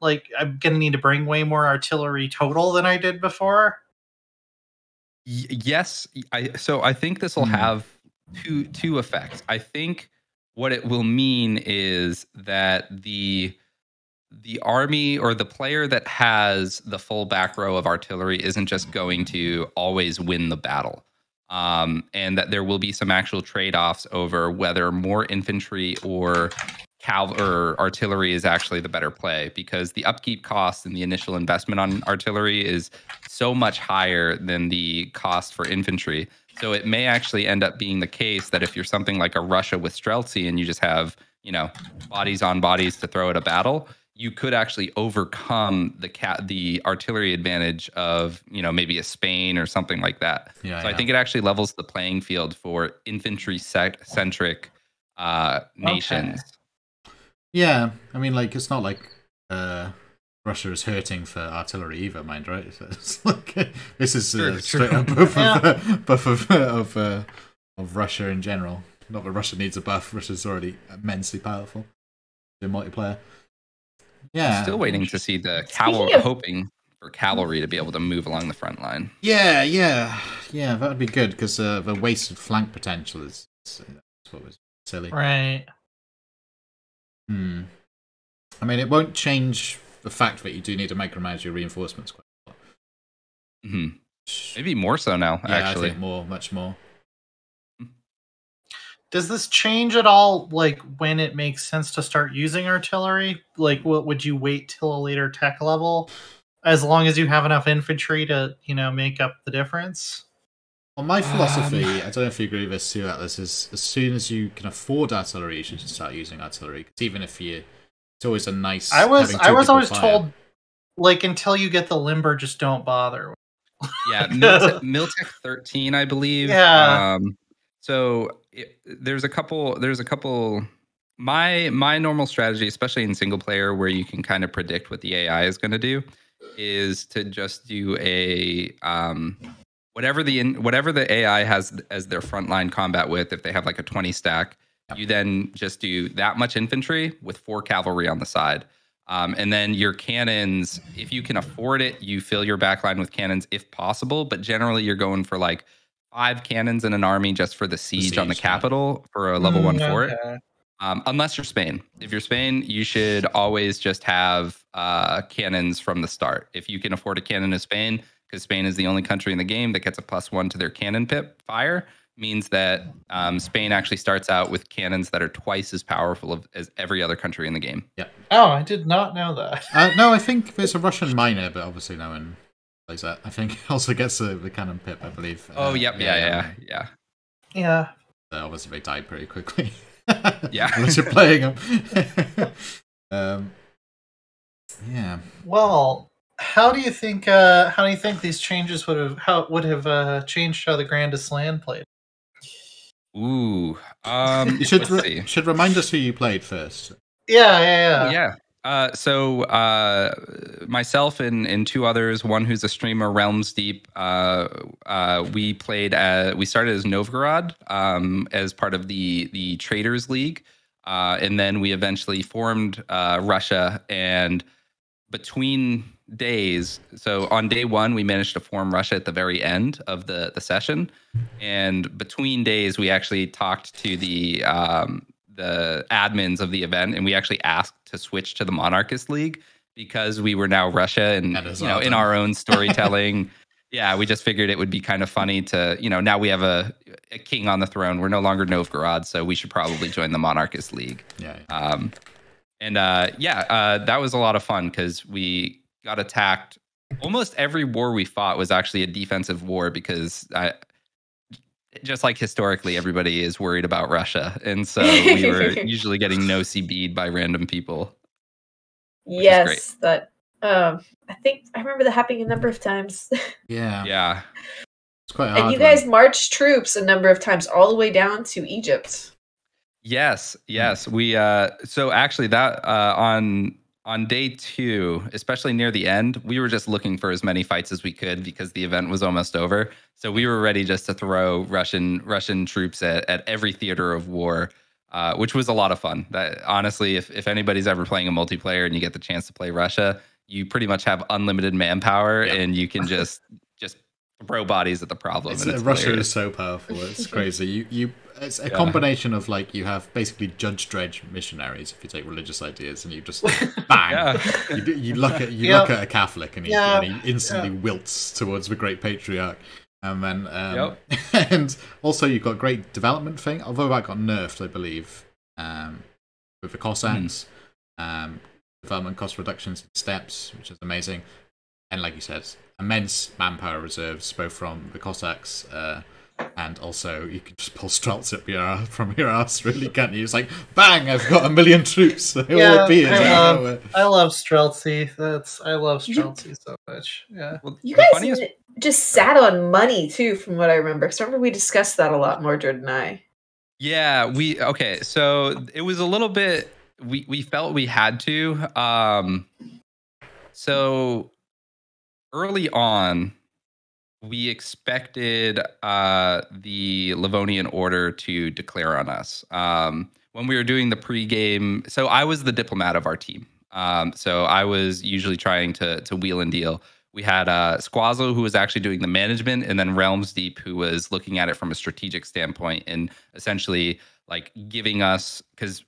Like, I'm going to need to bring way more artillery total than I did before. Y- yes i so i think this will Hmm. have two two effects i think what it will mean is that the the army or the player that has the full back row of artillery isn't just going to always win the battle um, and that there will be some actual trade-offs over whether more infantry or cav or artillery is actually the better play because the upkeep cost and the initial investment on artillery is so much higher than the cost for infantry. So it may actually end up being the case that if you're something like a Russia with Streltsy and you just have, you know, bodies on bodies to throw at a battle, you could actually overcome the cat the artillery advantage of, you know, maybe a Spain or something like that. Yeah, so I think it actually levels the playing field for infantry centric uh, nations. Yeah, I mean, like it's not like uh, Russia is hurting for artillery either, mind right? It's like this is True, uh, straight up buff of, uh, buff of of, uh, of Russia in general. Not that Russia needs a buff. Russia's already immensely powerful in multiplayer. Yeah, Still waiting to see the Speaking cavalry, of- hoping for cavalry to be able to move along the front line. Yeah, yeah, yeah. That would be good because uh, the wasted flank potential is, is that's what was silly. Right. Hmm. I mean, it won't change the fact that you do need to micromanage your reinforcements quite a lot. hmm Maybe more so now, Yeah, actually. I think more, much more. Does this change at all, like when it makes sense to start using artillery? Like, what would you wait till a later tech level, as long as you have enough infantry to, you know, make up the difference? Well, my philosophy, Um, I don't know if you agree with this too, Atlas, is as soon as you can afford artillery, you should start using artillery. 'Cause even if you, it's always a nice. I was, I was always fire. told, like, until you get the limber, just don't bother. Yeah, Miltech, Miltech 13, I believe. Yeah. Um, so it, there's a couple. There's a couple. My my normal strategy, especially in single player, where you can kind of predict what the AI is going to do, is to just do a um, whatever the in, whatever the AI has as their frontline combat with. If they have like a 20 stack, Yep. you then just do that much infantry with four cavalry on the side. Um, and then your cannons, if you can afford it, you fill your backline with cannons if possible. But generally, you're going for like five cannons in an army just for the siege, on the siege, yeah. capital for a level one Mm, fort. okay. Um, unless you're Spain. If you're Spain, you should always just have uh, cannons from the start. If you can afford a cannon in Spain, because Spain is the only country in the game that gets a plus one to their cannon pip fire, means that um, Spain actually starts out with cannons that are twice as powerful of, as every other country in the game. Yeah. Oh, I did not know that. Uh, no, I think there's a Russian minor, but obviously no one plays that. I think also gets the, the cannon pip, I believe. Oh, Uh, yep, yeah, yeah, yeah. Yeah. Uh, obviously, they died pretty quickly. Yeah. Unless you're playing them. um, yeah. Well, how do you think? Uh, how do you think these changes would have how would have uh, changed how the Grandest Land played? Ooh, um, You should re- see. should remind us who you played first. Yeah, yeah, yeah. Oh, yeah. Uh, so uh, myself and, and two others, one who's a streamer, Realms Deep. Uh, uh, we played. At, we started as Novgorod um, as part of the the Traders League, uh, and then we eventually formed uh, Russia. And between days, so on day one, we managed to form Russia at the very end of the the session, and between days, we actually talked to the um, the admins of the event, and we actually asked to switch to the Monarchist League because we were now Russia, and you know, in our own storytelling. yeah, we just figured it would be kind of funny to, you know, now we have a, a king on the throne. We're no longer Novgorod, so we should probably join the Monarchist League. Yeah. Um, and uh, yeah, uh, that was a lot of fun because we got attacked. Almost every war we fought was actually a defensive war because I, just like historically, everybody is worried about Russia, and so we were usually getting no CB'd by random people. is yes, that. Um, I think I remember that happening a number of times. Yeah. Yeah, It's quite hard. and you one. guys marched troops a number of times all the way down to Egypt. Yes, yes. We uh so actually that uh on on day two, especially near the end, we were just looking for as many fights as we could because the event was almost over. So we were ready just to throw Russian Russian troops at, at every theater of war, uh, which was a lot of fun. That honestly, if if anybody's ever playing a multiplayer and you get the chance to play Russia, you pretty much have unlimited manpower Yeah. and you can just just throw bodies at the problem. It's, and it's Russia hilarious. is so powerful. It's crazy. You you it's a Yeah. combination of like you have basically Judge Dredge missionaries if you take religious ideas and you just bang. Yeah. You, you look at you Yep. look at a Catholic and he, Yeah. and he instantly wilts towards the Great Patriarch. And then um, Yep. and also you've got great development thing, although that got nerfed, I believe, um, with the Cossacks. Um, development cost reductions in steps, which is amazing. And like you said, immense manpower reserves, both from the Cossacks uh, and also you can just pull Strelts up your ass, from your ass, really, can't you? It's like, bang, I've got a million troops. They all Yeah, I love- nowhere. I love Streltsy. That's I love You- Streltsy so much. Yeah. Well, You the guys funniest just sat on money too, from what I remember. Because remember we discussed that a lot, Mordred and I. Yeah, we okay. So it was a little bit. We we felt we had to. Um, so early on, we expected uh, the Livonian Order to declare on us. Um, when we were doing the pregame, so I was the diplomat of our team. Um, so I was usually trying to to wheel and deal. We had uh, Squazzle, who was actually doing the management, and then Realms Deep, who was looking at it from a strategic standpoint and essentially like giving us because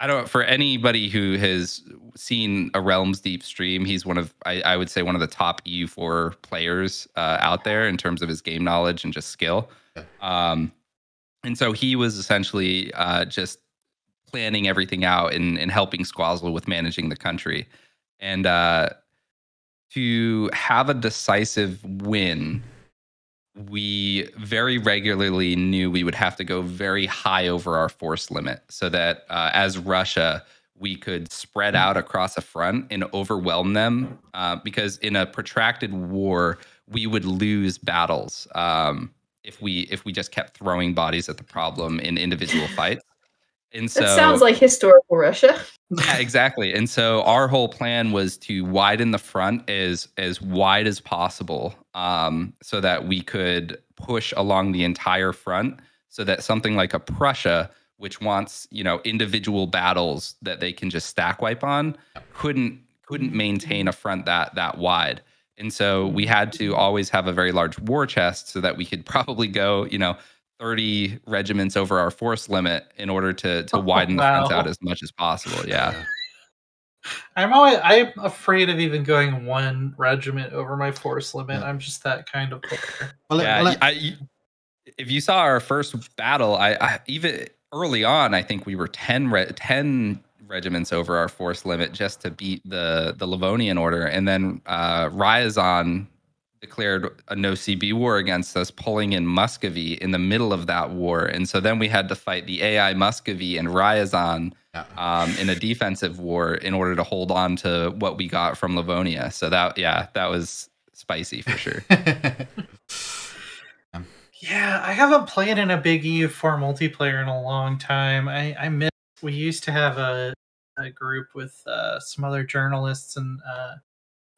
I don't for anybody who has seen a Realms Deep stream, he's one of I, I would say one of the top EU4 players uh, out there in terms of his game knowledge and just skill. Um, and so he was essentially uh, just planning everything out and, and helping Squazzle with managing the country. And uh, to have a decisive win, we very regularly knew we would have to go very high over our force limit so that uh, as Russia, we could spread out across a front and overwhelm them. Uh, because in a protracted war, we would lose battles um, if we if we just kept throwing bodies at the problem in individual fights. And so That sounds like historical Russia. yeah, exactly. And so our whole plan was to widen the front as as wide as possible, um, so that we could push along the entire front, so that something like a Prussia, which wants you know individual battles that they can just stack wipe on, couldn't couldn't maintain a front that that wide. And so we had to always have a very large war chest so that we could probably go, you know, 30 regiments over our force limit in order to to Oh, widen the front wow. out as much as possible. Yeah. I'm always I'm afraid of even going one regiment over my force limit. Yeah. I'm just that kind of player. Well, yeah, well, I, you- if you saw our first battle, I, I even early on, I think we were 10, re- 10 regiments over our force limit just to beat the the Livonian order, and then uh, Ryazan declared a no CB war against us, pulling in Muscovy in the middle of that war, and so then we had to fight the AI Muscovy and Ryazan yeah. um, in a defensive war in order to hold on to what we got from Livonia. So that yeah, that was spicy for sure. Yeah, I haven't played in a big EU4 multiplayer in a long time. I, I miss we used to have a, a group with uh, some other journalists and uh,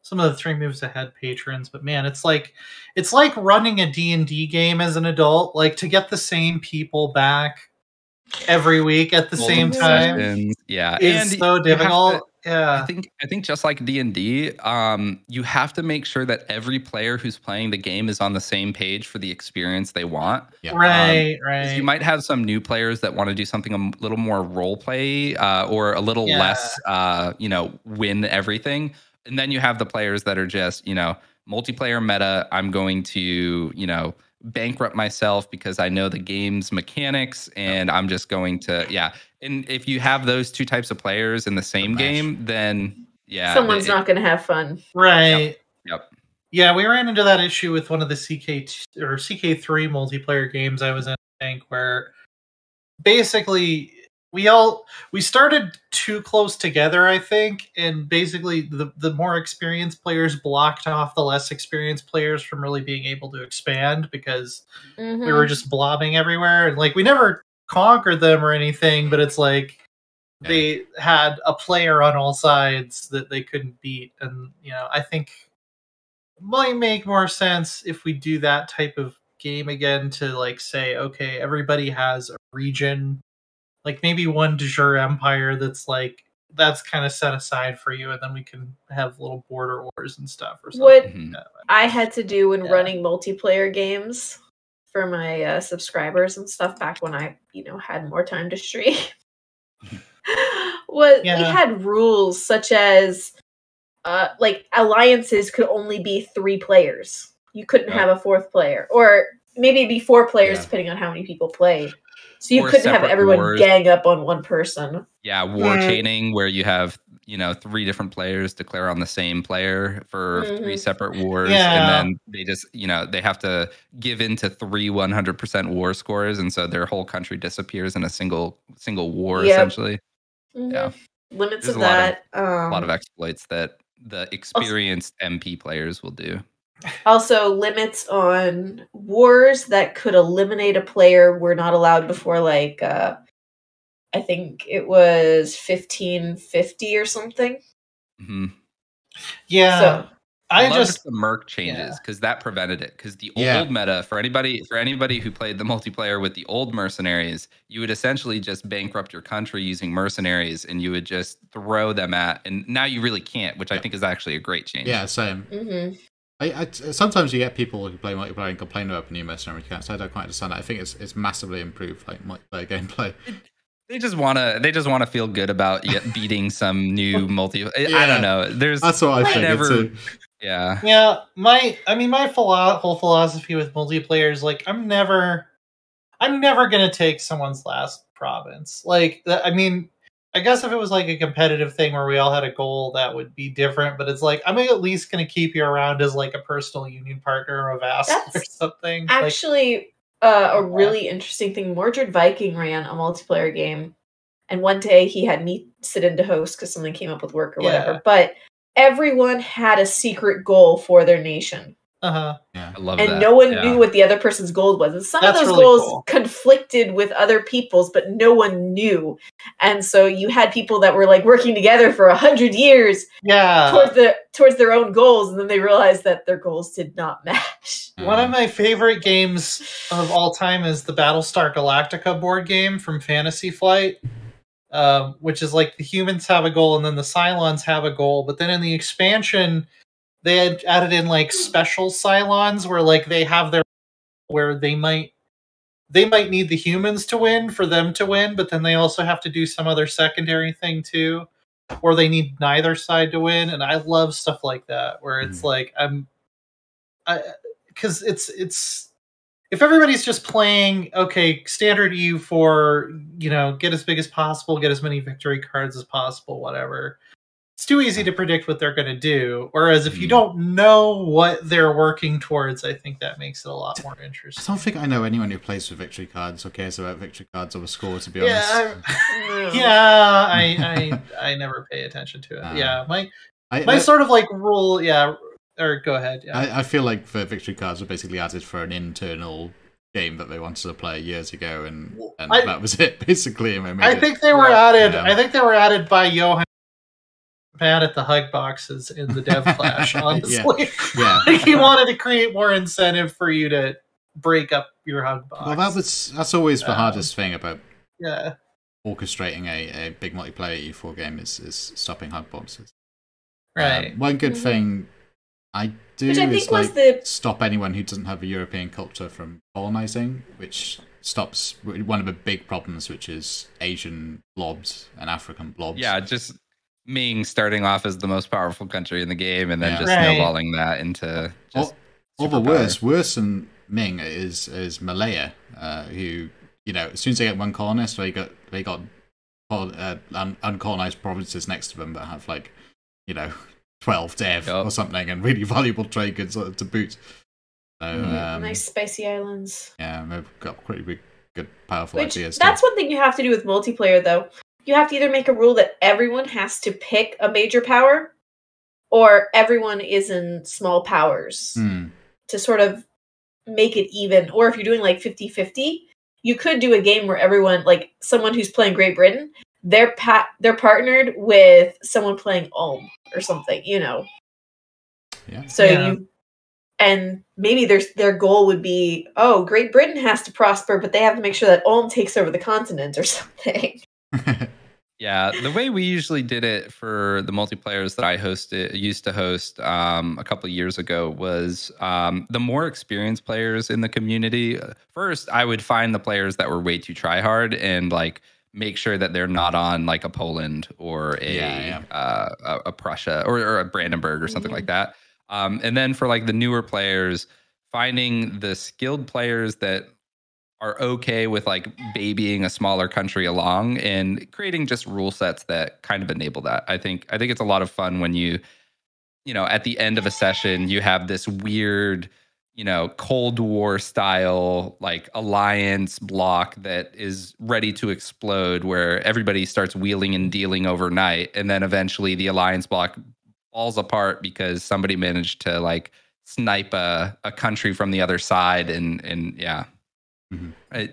some of the three moves ahead patrons, but man, it's like it's like running a D&D game as an adult, like to get the same people back every week at the same time sessions, Yeah, it's and so difficult. to- I yeah. think I think just like D and D, um, you have to make sure that every player who's playing the game is on the same page for the experience they want. Yeah. Right, 'Cause right. You might have some new players that want to do something a little more role play uh, or a little Yeah. less, uh, you know, win everything. And then you have the players that are just, you know, multiplayer meta. I'm going to, you know, bankrupt myself because I know the game's mechanics and I'm just going to, yeah. And if you have those two types of players in the same mash. game, then yeah, Someone's it- not going to have fun. right. Yep. Yeah, we ran into that issue with one of the CK t- or CK3 multiplayer games I was in, I think, where basically we all we started too close together, I think, and basically the the more experienced players blocked off the less experienced players from really being able to expand because we Mhm. were just blobbing everywhere and like we never conquered them or anything, but it's like Yeah. they had a player on all sides that they couldn't beat, and you know I think might make more sense if we do that type of game again to like say okay everybody has a region like maybe one de jure empire that's like that's kind of set aside for you and then we can have little border wars and stuff or something What Mhm. I had to do when Yeah. running multiplayer games for my uh, subscribers and stuff back when I, you know, had more time to stream. was we had rules such as uh like alliances could only be three players. You couldn't Yep. have a fourth player. Or maybe it'd be four players Yeah. depending on how many people play. So you Or couldn't have everyone wars. gang up on one person. Yeah, war Mm. chaining where you have you know three different players declare on the same player for three Mhm. separate wars, Yeah. and then they just you know they have to give in to three 100% war scores, and so their whole country disappears in a single single war Yep. essentially. Mhm. Yeah. Limits There's of a lot of- that. um, a lot of exploits that the experienced MP players will do. Also, limits on wars that could eliminate a player were not allowed before, like, uh, I think it was 1550 or something. hmm yeah so, i loved just the Merc changes yeah. because that prevented it. Because the Yeah. old meta for anybody for anybody who played the multiplayer with the old mercenaries, you would essentially just bankrupt your country using mercenaries, and you would just throw them at. And now you really can't, which I think is actually a great change. Yeah, same. mhm. I, I, sometimes you get people who play multiplayer and complain about the new mercenary mechanics. I don't quite understand that. I think it's it's massively improved like multiplayer gameplay. They just wanna they just wanna feel good about yeah, beating some new multi. I- I don't know. There's That's what I Like, figured never- too. yeah. Yeah, my I mean my philo- whole philosophy with multiplayer is like I'm never I'm never going to take someone's last province. Like I mean I guess if it was like a competitive thing where we all had a goal that would be different, but it's like I'm at least going to keep you around as like a personal union partner or a vassal or something. Like, Actually, uh, a really interesting thing Mordred Viking ran a multiplayer game, and one day he had me sit in to host because something came up with work or Yeah. whatever. But everyone had a secret goal for their nation. Uh-huh. Yeah. I love and that. no one yeah. knew what the other person's goal was. And some That's of those really goals cool. conflicted with other people's, but no one knew. And so you had people that were like working together for a hundred years Yeah. towards the towards their own goals, and then they realized that their goals did not match. One of my favorite games of all time is the Battlestar Galactica board game from Fantasy Flight, um, which is like the humans have a goal and then the Cylons have a goal. But then in the expansion, they had added in like special Cylons where like they have their where they might they might need the humans to win for them to win, but then they also have to do some other secondary thing too, or they need neither side to win. And I love stuff like that where it's Mm. like I'm, I because it's it's if everybody's just playing okay standard EU4 you know get as big as possible, get as many victory cards as possible, whatever. It's too easy to predict what they're going to do. Whereas if you Hmm. don't know what they're working towards, I think that makes it a lot more interesting. I don't think I know anyone who plays with victory cards or cares about victory cards or a score. To be Yeah, honest, yeah, I, I I never pay attention to it. Ah. yeah, my I, my I, sort of like rule. Yeah, or go ahead. Yeah, I, I feel like the victory cards were basically added for an internal game that they wanted to play years ago, and and I- that was it basically. I think they were added. I think they were added by Johan Pat at the hug boxes in the Dev Clash. Yeah. Honestly, yeah. like he wanted to create more incentive for you to break up your hug box. Well, that was that's always the Um, hardest thing about yeah, orchestrating a, a big multiplayer E4 game is, is stopping hug boxes. right. Um, one good Mhm. thing I do Which I is think was like the stop anyone who doesn't have a European culture from colonizing, which stops one of the big problems, which is Asian blobs and African blobs. Yeah, just Ming starting off as the most powerful country in the game, and then Yeah. just Right. snowballing that into just Or the superpower. worse, worse than Ming is is Malaya, uh, who you know as soon as they get one colonist, they got they got uh, un- uncolonized provinces next to them that have like you know twelve dev Yup. or something and really valuable trade goods uh, to boot. So Mhm. um, nice spicy islands. yeah, they've got pretty big, good, powerful Which ideas. that's too. one thing you have to do with multiplayer though. You have to either make a rule that everyone has to pick a major power or everyone is in small powers Hmm. to sort of make it even. Or if you're doing like 50-50, you could do a game where everyone like someone who's playing Great Britain they're pa- they're partnered with someone playing Ulm or something, you know. Yeah. So Yeah. you and maybe there's their goal would be, oh, Great Britain has to prosper, but they have to make sure that Ulm takes over the continent or something. Yeah, the way we usually did it for the multiplayers that I hosted, used to host um, a couple of years ago, was um, the more experienced players in the community. uh, First, I would find the players that were way too try hard and like make sure that they're not on like a Poland or a Yeah, Uh, a, a Prussia or, or a Brandenburg or something like that. Um, and then for like the newer players, finding the skilled players that are okay with like babying a smaller country along and creating just rule sets that kind of enable that. I think I think it's a lot of fun when you you know at the end of a session you have this weird you know cold war style like alliance block that is ready to explode where everybody starts wheeling and dealing overnight and then eventually the alliance block falls apart because somebody managed to like snipe a, a country from the other side and and yeah Mhm. I,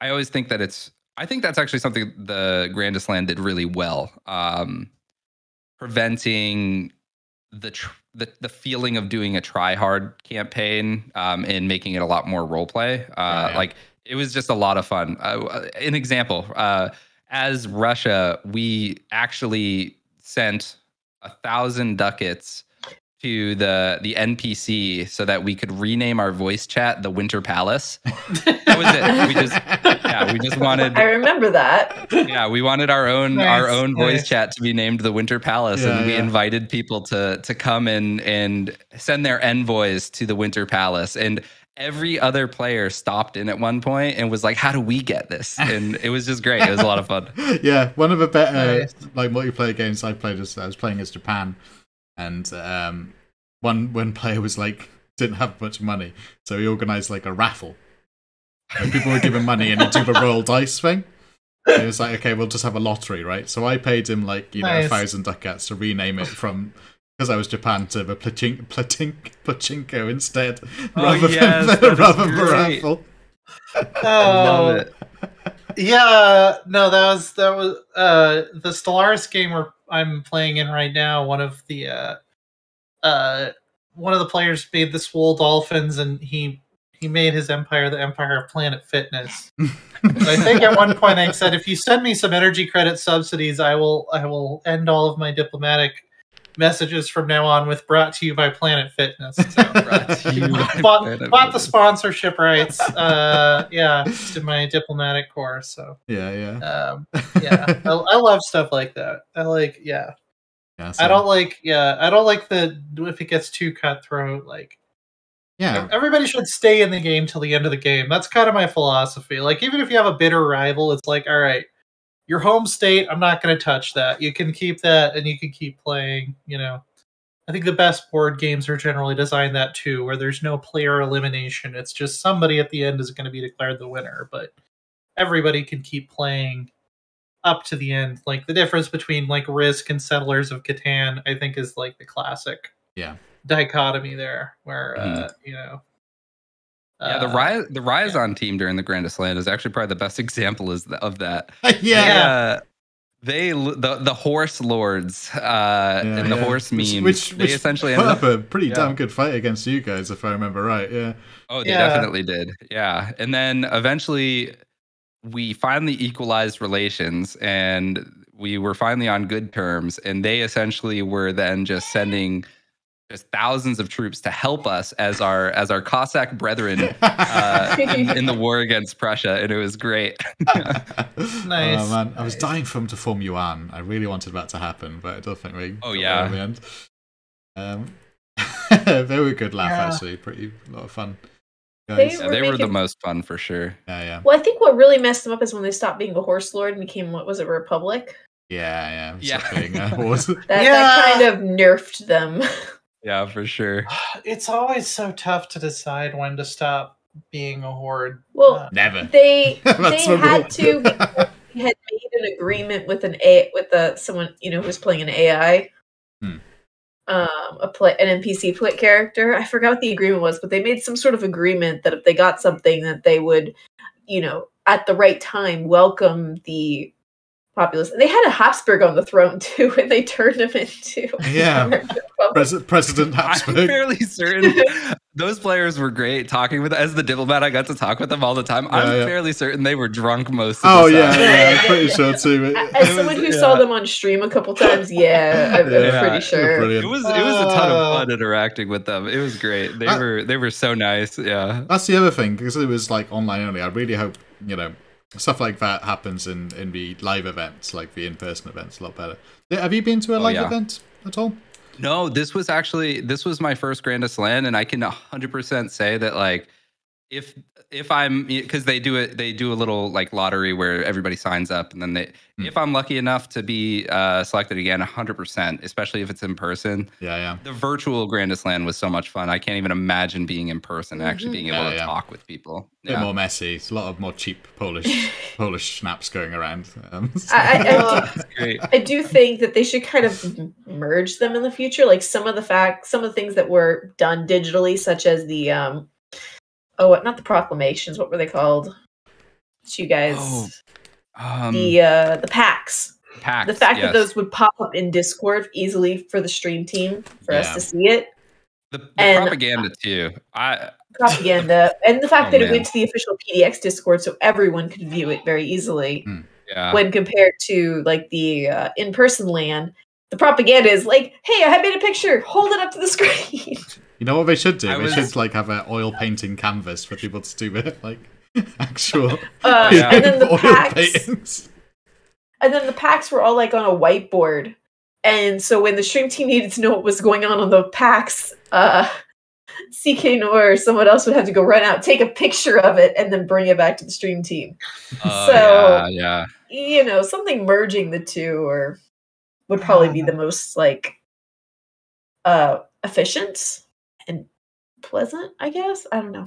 I always think that it's I think that's actually something the Grandest Land did really well. Um, preventing the, tr- the the feeling of doing a try hard campaign um, and making it a lot more role play. Uh, Yeah, yeah. Like it was just a lot of fun. Uh, an example, uh, as Russia, we actually sent a thousand ducats to the the NPC so that we could rename our voice chat the Winter Palace. That was it. We just yeah, we just wanted I remember that. yeah, we wanted our own our own voice nice. chat to be named the Winter Palace, Yeah, and we yeah. invited people to to come and and send their envoys to the Winter Palace, and every other player stopped in at one point and was like, "How do we get this?" And it was just great. It was a lot of fun. yeah, one of the better Nice. like multiplayer games I played as I was playing as Japan, and um, one one player was like didn't have much money, so he organized like a raffle. Like, people were given money and he'd do the roll dice thing. And it was like, okay, we'll just have a lottery, right? So I paid him like you know a thousand ducats to rename it from. Because I was Japan to the Plachink, Plachink, Plachinko instead, Oh, rather yes, than, that is rather than the great. raffle. I love Oh, it. Yeah. No, that was that was uh the Stellaris game where I'm playing in right now. One of the uh uh one of the players made the swole dolphins, and he he made his empire the Empire of Planet Fitness. I think at one point I said, if you send me some energy credit subsidies, I will I will end all of my diplomatic messages from now on with brought to you by Planet Fitness. So. Brought to you by bought, Planet bought the sponsorship rights uh yeah to my diplomatic corps so. Yeah, yeah, um yeah I, I love stuff like that. I like yeah. Yeah. i don't like yeah i don't like the if it gets too cutthroat like Yeah, everybody should stay in the game till the end of the game. That's kind of my philosophy. Like even if you have a bitter rival it's like all right your home state i'm not going to touch that. You can keep that and you can keep playing you know. I think the best board games are generally designed that too where there's no player elimination. It's just somebody at the end is going to be declared the winner but everybody can keep playing up to the end. Like the difference between like risk and settlers of catan i think is like the classic Yeah. dichotomy there where uh you know Yeah, the uh, rise the Ryzon team during the Grandest Land is actually probably the best example is of that. yeah, Yeah. Uh, they the the horse lords uh, Yeah, and the yeah. horse Which- memes. Which, they which essentially put ended up up. a pretty yeah. damn good fight against you guys, if I remember right. Yeah, Oh, they Yeah. definitely did. Yeah, and then eventually we finally equalized relations, and we were finally on good terms. And they essentially were then just sending just thousands of troops to help us as our as our Cossack brethren uh, in, in the war against Prussia, and it was great. Nice, Oh man, I was dying for them to form Yuan. I really wanted that to happen, but I don't think we. Oh, yeah. there in the end. Um, they were a good laugh Yeah. actually, pretty a lot of fun. They Yeah, We're they were the most fun for sure. Yeah, yeah, Well, I think what really messed them up is when they stopped being a horse lord and became what was it, Republic? yeah, yeah. Yeah. Being, uh, what was it? That Yeah. that kind of nerfed them. Yeah, for sure. it's always so tough to decide when to stop being a horde Well, Uh, Never. they they the had to they had made an agreement with an a with a someone you know who was playing an AI. Hmm. Um, a play an NPC play character. I forgot what the agreement was, but they made some sort of agreement that if they got something, that they would, you know, at the right time, welcome the populous. And they had a Habsburg on the throne too, and they turned him into Yeah. Pres- President I'm Habsburg. fairly certain those players were great talking with as the diplomat. I got to talk with them all the time. I'm Yeah, yeah. fairly certain they were drunk most of Oh the yeah, time. yeah, I'm pretty sure too. As It someone was- who yeah. saw them on stream a couple times, yeah, I'm, I'm pretty sure. It was it was a ton of fun uh, interacting with them. It was great. They I- were they were so nice. Yeah. That's the other thing because it was like online only. I really hope you know stuff like that happens in in the live events, like the in person events, a lot better. Have you been to a Oh, live yeah. event at all? No, this was actually this was my first grandest land, and I can 100% say that like if if I'm because they do it they do a little like lottery where everybody signs up, and then they Hmm. if I'm lucky enough to be uh, selected again, 100%, especially if it's in person. Yeah, yeah. The virtual grandest LAN was so much fun. I can't even imagine being in person, and actually being able Yeah, to yeah. talk with people. A bit Yeah. more messy. It's a lot of more cheap Polish Polish snaps going around. Um, so- I, I, I, I do think that they should kind of merge them in the future. Like some of the facts, some of the things that were done digitally, such as the um, oh, what? Not the proclamations. What were they called? You guys, Oh, Um, the uh, the packs. packs, the fact that those would pop up in Discord easily for the stream team for us to see it. the, the and- propaganda too. I Propaganda and the fact Oh, that it went to the official PDX Discord so everyone could view it very easily. yeah. when compared to like the uh, in-person LAN the propaganda is like hey i made a picture hold it up to the screen you know what they should do? I They was- should like have an oil painting canvas for people to do it, like actual uh, Yeah. and then the oil packs paintings. and then the packs were all like on a whiteboard and so when the stream team needed to know what was going on on the packs uh ck nor or someone else would have to go run out take a picture of it and then bring it back to the stream team Oh, so- yeah, yeah. you know something merging the two or would probably be the most like uh efficient and pleasant i guess i don't know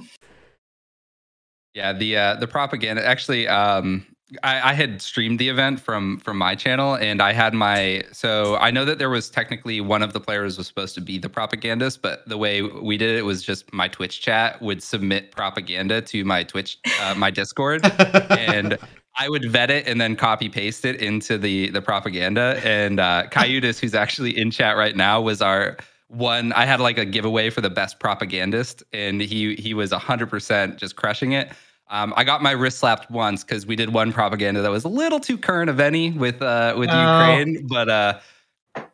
Yeah, the uh, the propaganda. Actually, um, I, I had streamed the event from from my channel, and I had my. So I know that there was technically one of the players was supposed to be the propagandist, but the way we did it was just my Twitch chat would submit propaganda to my Twitch, uh, my Discord, and I would vet it and then copy paste it into the the propaganda. And uh, Cayutis, who's actually in chat right now, was our one. I had like a giveaway for the best propagandist, and he he was hundred percent just crushing it. Um, I got my wrist slapped once because we did one propaganda that was a little too current of any with uh, with Oh. Ukraine, but uh,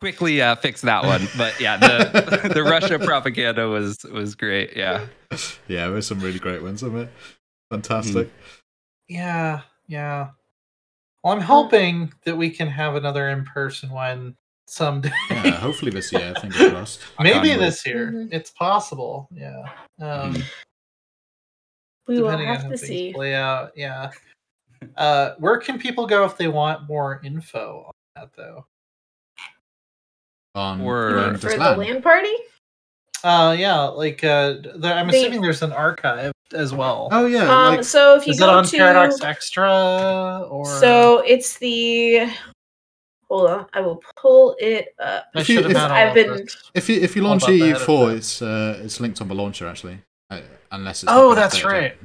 quickly uh, fixed that one. But yeah, the the Russia propaganda was was great. Yeah. yeah, there's some really great ones of it. Fantastic. Yeah, yeah. Well, I'm hoping that we can have another in-person one someday. Yeah, hopefully this year. Fingers crossed. Maybe on wood. this year. Mhm. It's possible. Yeah. Um, Mhm. we will depending on have to see play out. Yeah. Uh, where can people go if they want more info on that, though? On Or- You mean for the Island. LAN party Uh, yeah, like uh, there, I'm They- assuming there's an archive as well. Oh yeah, um like so if you Is go it on to Paradox Extra or? so it's the hold on i will pull it up I If you- should have if- I've been- if you if you launch about the head of EU4, it's uh, it's linked on the launcher actually, uh, unless it's Oh, that's updated right.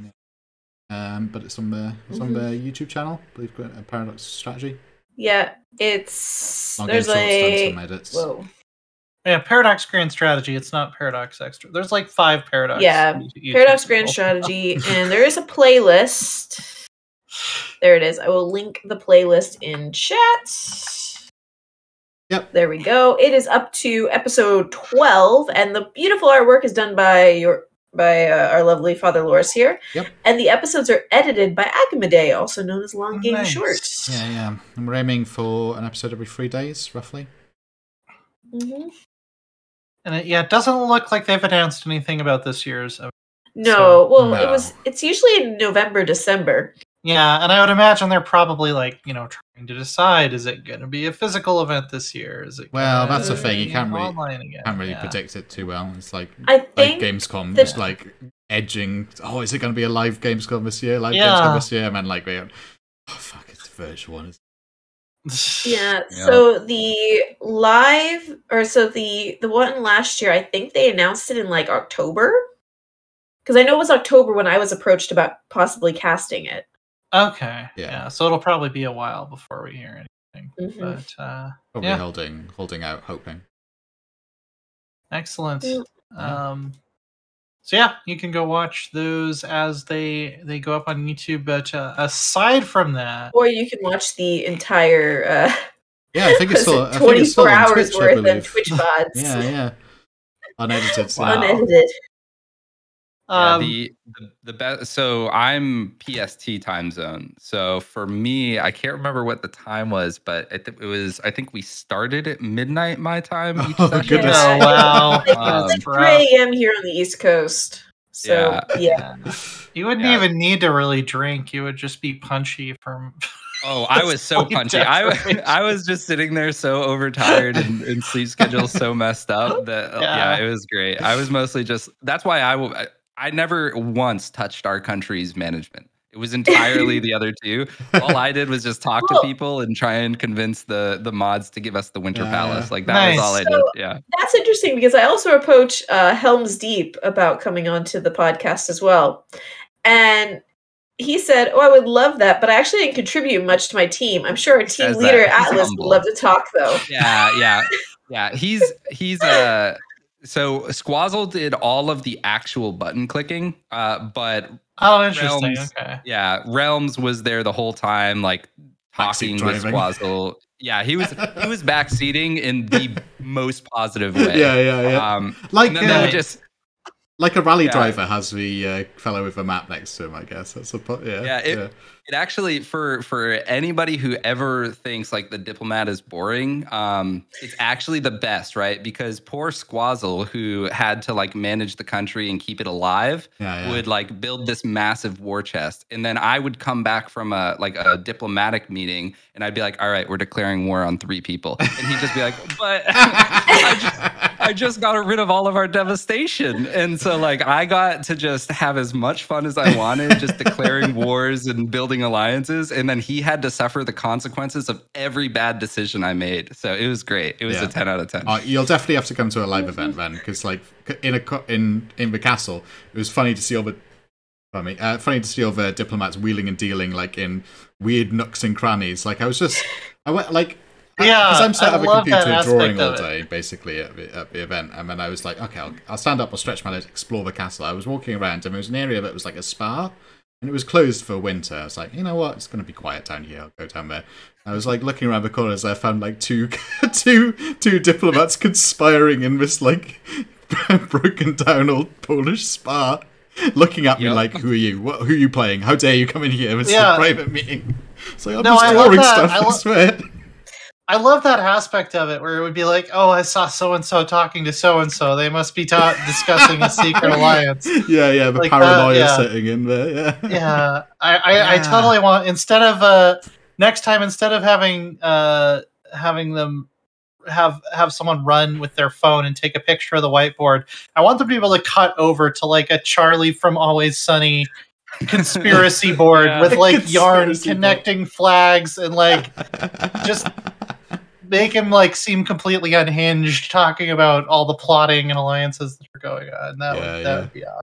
Um, but it's on the it's on Mhm. the YouTube channel. I believe uh, Paradox Strategy. yeah it's Long there's game short stunts a and edits. whoa Yeah, Paradox Grand Strategy. It's not Paradox Extra. There's like five Paradox. Yeah, YouTube Paradox Grand. Strategy, and there is a playlist. There it is. I will link the playlist in chat. Yep. There we go. It is up to episode 12, and the beautiful artwork is done by your by uh, our lovely Father Lorris here. Yep. And the episodes are edited by Agamede, also known as Long Game Nice. Short. Yeah, yeah. And we're aiming for an episode every three days, roughly. Mm-hmm. And it, yeah, it doesn't look like they've announced anything about this year's. uh, No, So, well, no. it was. It's usually in November, December. Yeah, and I would imagine they're probably like you know trying to decide: is it going to be a physical event this year? Is it? Well, gonna that's the thing, you be can't really- online again? Can't really yeah. predict it too well. It's like I like Gamescom, that- just like edging. Oh, is it going to be a live Gamescom this year? Live Yeah. Gamescom this year, and then like, they, oh fuck, it's virtual one. Yeah, Yeah. So the live or so the the one last year, I think they announced it in like October. Because I know it was October when I was approached about possibly casting it. Okay. Yeah. Yeah. So it'll probably be a while before we hear it. Mhm. But uh, Probably Yeah. holding holding out, hoping. excellent. Yeah. Um, so yeah, you can go watch those as they they go up on YouTube. But uh, aside from that, Or you can watch the entire uh, Yeah, I think it's still. I think twenty it's still four on hours Twitch, worth of. Twitch VODs. yeah, yeah. Unedited. So. Wow. Unedited. Yeah, um, the the, the best. So I'm PST time zone. So for me, I can't remember what the time was, but it, it was. I think we started at midnight my time. Each Oh, session. goodness. oh wow, It's Um, like 3 a.m. here on the East Coast. So yeah, You wouldn't Yeah. even need to really drink. You would just be punchy from. Oh, I was so punchy. I, deprivation. I was just sitting there so overtired and, and sleep schedule so messed up that uh, Yeah. yeah. it was great. I was mostly just that's why I w- I- never once touched our country's management. It was entirely the other two. All I did was just talk to people and try and convince the the mods to give us the Winter Yeah. Palace. Like that Nice. was all I So- did. Yeah. that's interesting because I also approached uh, Helms Deep about coming onto the podcast as well, and he said, "Oh, I would love that, but I actually didn't contribute much to my team. I'm sure our team leader Atlas would love to talk though." Yeah, yeah, yeah. He's he's uh so Squazzle did all of the actual button clicking, uh, but Oh, interesting. Realms. Okay. yeah, Realms was there the whole time, like talking Backseat with. Squazzle. Yeah, he was he was backseating in the most positive way. Yeah, yeah, yeah. Um, like and then they uh, would just like a rally Yeah. driver has the uh, fellow with a map next to him. I guess that's a yeah. Yeah, it- it actually for for anybody who ever thinks like the diplomat is boring um it's actually the best right because poor squazzle who had to like manage the country and keep it alive yeah, yeah. would like build this massive war chest and then i would come back from a like a diplomatic meeting and i'd be like all right we're declaring war on three people and he'd just be like but I just, got rid of all of our devastation. And so like I got to just have as much fun as I wanted, just declaring wars and building alliances. And then he had to suffer the consequences of every bad decision I made. So it was great. It was Yeah. a 10 out of 10. Oh, you'll definitely have to come to a live event then, because like in a in in the castle, it was funny to see all the. Me, uh, funny to see all the diplomats wheeling and dealing like in weird nooks and crannies. Like I was just, I went like, Yeah, because I'm sat I at the love that computer drawing all day, basically at the, at the event, and then I was like, okay, I'll, I'll stand up, I'll stretch my legs, explore the castle. I was walking around, and there was an area that was like a spa, and it was closed for winter. I was like, you know what, it's going to be quiet down here. I'll go down there. I was like looking around the corners. I found like two, two, two diplomats conspiring in this like broken down old Polish spa, looking at me Yep. like, "Who are you? What, who are you playing? How dare you come in here? It's Yeah. a private meeting." So like I'm No, just I drawing stuff. I I, swear. I love that aspect of it where it would be like, oh, I saw so and so talking to so and so. They must be ta- discussing a secret alliance. yeah, yeah, the Like that, paranoia yeah. setting in there. Yeah, Yeah, I, I, I totally want instead of uh, next time instead of having uh, having them have have someone run with their phone and take a picture of the whiteboard, I want them to be able to cut over to like a Charlie from Always Sunny conspiracy board Yeah. with like yarn Conspiracy board. connecting flags and like just make him like seem completely unhinged talking about all the plotting and alliances that are going on. That Yeah, would that yeah. would be awesome.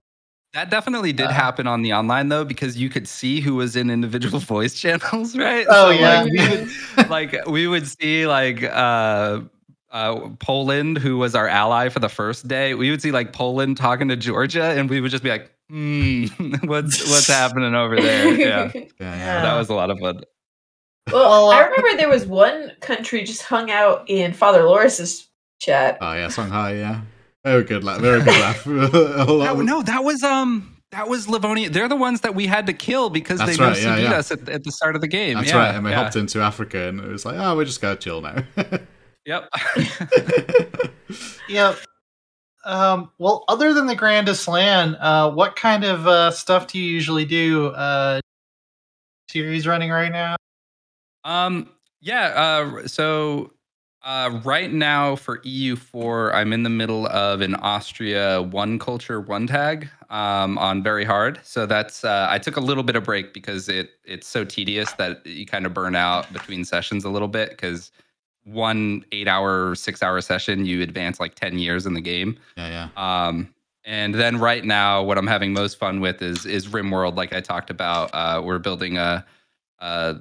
That definitely did Uh, happen on the online though, because you could see who was in individual voice channels, right? Oh, So, yeah. like, we would, like we would see like uh uh Poland, who was our ally for the first day. We would see like Poland talking to Georgia, and we would just be like, hmm, what's what's happening over there? Yeah. yeah, yeah. Yeah. That was a lot of fun. Well, Well, I remember there was one country just hung out in Father Lorris's chat. Oh yeah, Songhai. Yeah, very good laugh. Very good laugh. A No, no, that was um that was Livonia. They're the ones that we had to kill because That's they right, right, yeah, yeah. us at, at the start of the game. That's Yeah, right. And we yeah. hopped into Africa, and it was like, oh, we're just gonna chill now. Yep. Yep. Um, well, other than the Grandest LAN, uh, what kind of uh, stuff do you usually do? Uh, series running right now? Um, yeah. Uh, so uh, right now for EU4, I'm in the middle of an Austria one culture one tag um, on very hard. So that's uh, I took a little bit of break because it it's so tedious that you kind of burn out between sessions a little bit because one eight hour six hour session you advance like 10 years in the game yeah, yeah. um, and then right now, what I'm having most fun with is is RimWorld. Like I talked about, uh, we're building a, a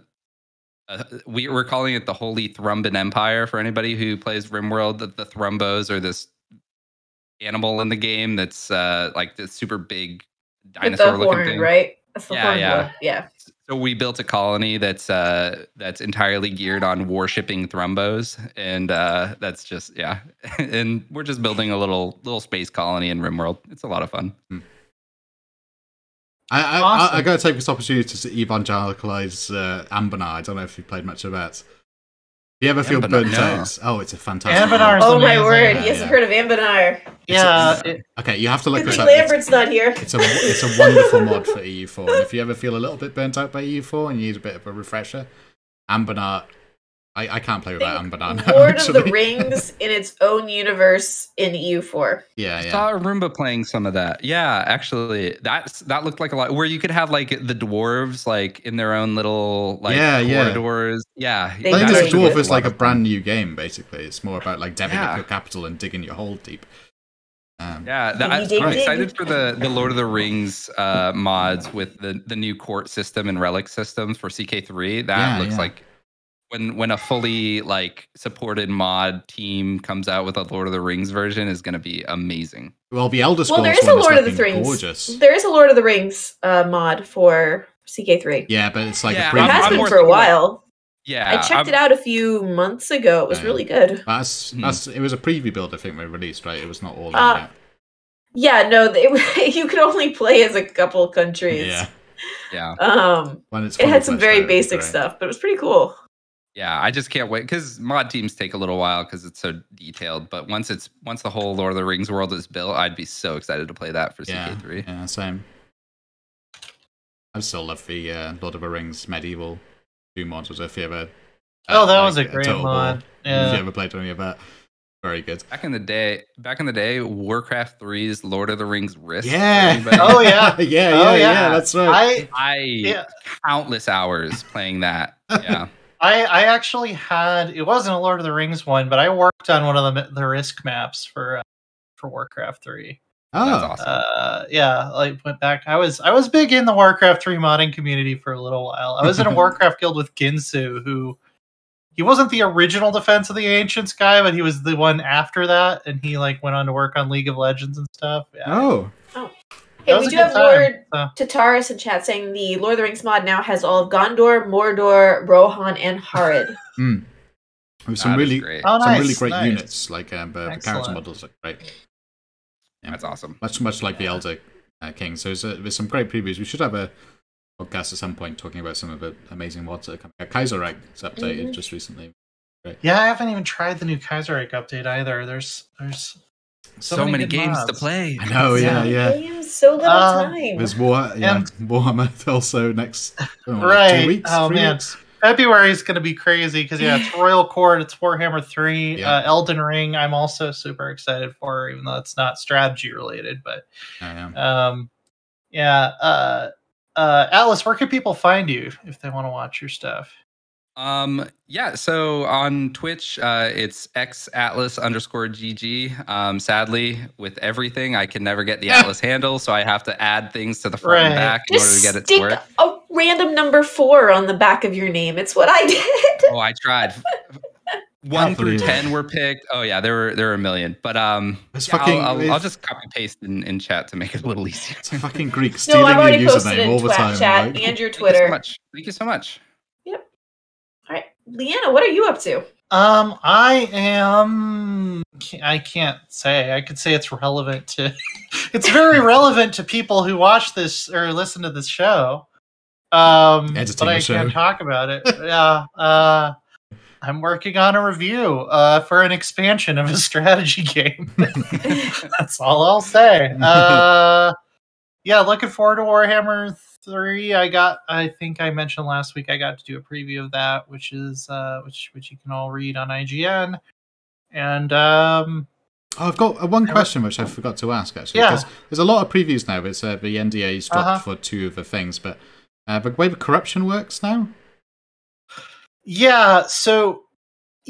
uh, we, we're calling it the Holy Thrumban Empire for anybody who plays RimWorld. The, the Thrumbos are this animal in the game that's uh, like this super big dinosaur looking horn, thing. right? That's the Yeah, horn yeah. one. Yeah. So we built a colony that's uh, that's entirely geared on worshipping Thrumbos, and uh, that's just yeah. and we're just building a little little space colony in RimWorld. It's a lot of fun. I, I, I, Awesome. I gotta take this opportunity to evangelicalize uh, Anbennar. I don't know if you played much of that. If you ever feel Anbennar, burnt no. out, oh, it's a fantastic. Anbennar game. is Oh my word! Yeah, He hasn't yeah. heard of Anbennar. Yeah, a- it- okay, you have to look Good this thing up. It's, Lambert's not here. it's a it's a wonderful mod for EU4. And if you ever feel a little bit burnt out by EU4 and you need a bit of a refresher, Anbennar. I, I can't play without Think Anbennar. now, Lord of the. Rings in its own universe in EU4. Yeah, I yeah. saw Roomba playing some of that. Yeah, actually, that's that looked like a lot. Where you could have like the dwarves like in their own little like Yeah, yeah. corridors. Yeah, They I think this actually dwarf is like a brand new game. Basically, it's more about like debting Yeah. up your capital and digging your hole deep. Um, Yeah, Diggy that, I'm dig. excited for the the Lord of the Rings uh, mods with the the new court system and relic systems for CK3. That Yeah, looks yeah. like when when a fully like supported mod team comes out with a Lord of the Rings version is going to be amazing. Well, the Elder Scrolls Well, there is a one Lord of the Rings. gorgeous. There is a Lord of the Rings uh, mod for CK3. Yeah, but it's like Yeah, a It I'm- has. I'm been for a while. Yeah, I checked I'm- it out a few months ago. It was Yeah. really good. That's, Hmm. that's it was a preview build I think we released, right? It was not all in Uh, yet. Yeah, no, they, you could only play as a couple countries. Yeah, Yeah, Um, when it's it had some very out, it'd be basic great. stuff, but it was pretty cool. Yeah. I just can't wait because mod teams take a little while because it's so detailed. But once it's once the whole Lord of the Rings world is built, I'd be so excited to play that for Yeah, CK3. yeah, same. I still love the uh, Lord of the Rings medieval two mods. If you ever, oh, uh, that like, was a great Total War. mod. If you ever played any of that, very good. Back in the day, back in the day, Warcraft 3's Lord of the Rings Risk. Yeah. Oh, yeah. yeah, yeah, Oh, yeah, yeah. That's right. I I yeah. countless hours playing that. Yeah. I I actually had it wasn't a Lord of the Rings one, but I worked on one of the the risk maps for uh, for Warcraft three. oh, That's awesome. Uh, yeah, like went back. I was I was big in the Warcraft three modding community for a little while. I was in a Warcraft guild with Ginsu, who he wasn't the original Defense of the Ancients guy, but he was the one after that, and he like went on to work on League of Legends and stuff. Yeah, oh, Hey, we do have time, Lord Tataris in chat saying the Lord of the Rings mod now has all of Gondor, Mordor, Rohan, and Harad. mm. With some That is really, great. Oh, some nice, really great nice. units. Like um, the, the character models are great. Yeah. That's awesome. much much like the Elder uh, King. So there's, uh, there's some great previews. We should have a podcast at some point talking about some of the amazing mods that are coming out. Kaiserreich is updated Mhm. just recently. yeah. I haven't even tried the new Kaiserreich update either. There's there's So, many, good games to play. I know, yeah, yeah. Games, so little Uh, time. There's War, yeah, And- Warhammer also next oh, like Right. two weeks, Oh, three man. weeks. February is going to be crazy because yeah, it's Royal Court, it's Warhammer Three, Yeah. uh, Elden Ring. I'm also super excited for, even though it's not strategy related. But Yeah, um, yeah, uh, uh, Atlas, where can people find you if they want to watch your stuff? Um, yeah, so on Twitch, uh, it's x atlas underscore gg. Um, sadly, with everything, I can never get the atlas handle, so I have to add things to the front and back in order to get it to work. a random number four on the back of your name. It's what I did. Oh, I tried. One through ten were picked. Oh yeah, there were there were a million. But um, yeah, fucking- I'll, I'll, I'll just copy paste in, in chat to make it a little easier. It's fucking Greek No, stealing I've your username all the Twat time. chat like- and your Thank you so Twitter. much. Thank you so much. All right, Leana, what are you up to? Um, I am. I can't say. I could say it's relevant to. it's very relevant to people who watch this or listen to this show. Um, Editing but I the show. can't talk about it. yeah. Uh, I'm working on a review uh, for an expansion of a strategy game. That's all I'll say. Uh, yeah, looking forward to Warhammer Three. I got. I think I mentioned last week. I got to do a preview of that, which is uh, which which you can all read on IGN. And um, Oh, I've got uh, one question which I forgot to ask actually. Yeah. There's a lot of previews now. It's uh, the NDA's dropped Uh-huh. for two of the things, but uh, the way the corruption works now. yeah, so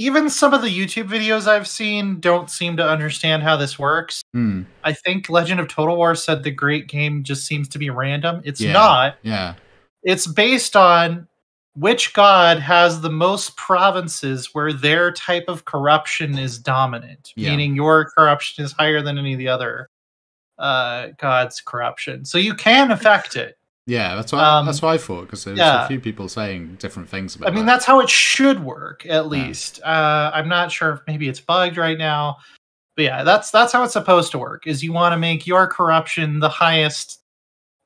even some of the YouTube videos I've seen don't seem to understand how this works. Hmm. I think Legend of Total War said the great game just seems to be random. It's Yeah. not. Yeah. It's based on which god has the most provinces where their type of corruption is dominant, Yeah. meaning your corruption is higher than any of the other uh, gods' corruption. So you can affect it. Yeah, that's what Um, that's what I thought because there's yeah. a few people saying different things about. I mean, that. that's how it should work, at least. Uh, I'm not sure if maybe it's bugged right now, but yeah, that's that's how it's supposed to work. Is you want to make your corruption the highest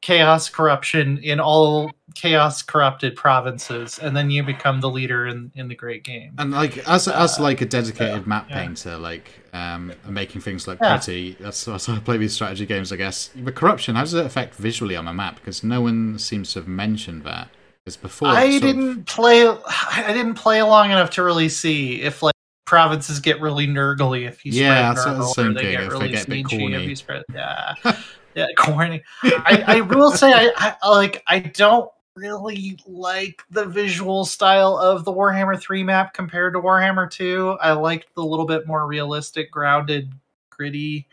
chaos corruption in all chaos corrupted provinces, and then you become the leader in in the great game. And like as as Uh, like a dedicated map yeah. painter, like um, making things look Yeah. pretty. That's that's how I play these strategy games, I guess. But corruption, how does it affect visually on a map? Because no one seems to have mentioned that. Because before, I didn't play. I didn't play long enough to really see if like provinces get really nurgly if you spread Yeah, that's what I was nurgle, or they get if they get a bit sneaky if you spread. Yeah, yeah, corny. I, I will say I, I like. I don't really like the visual style of the Warhammer Three map compared to Warhammer Two. I liked the little bit more realistic, grounded, gritty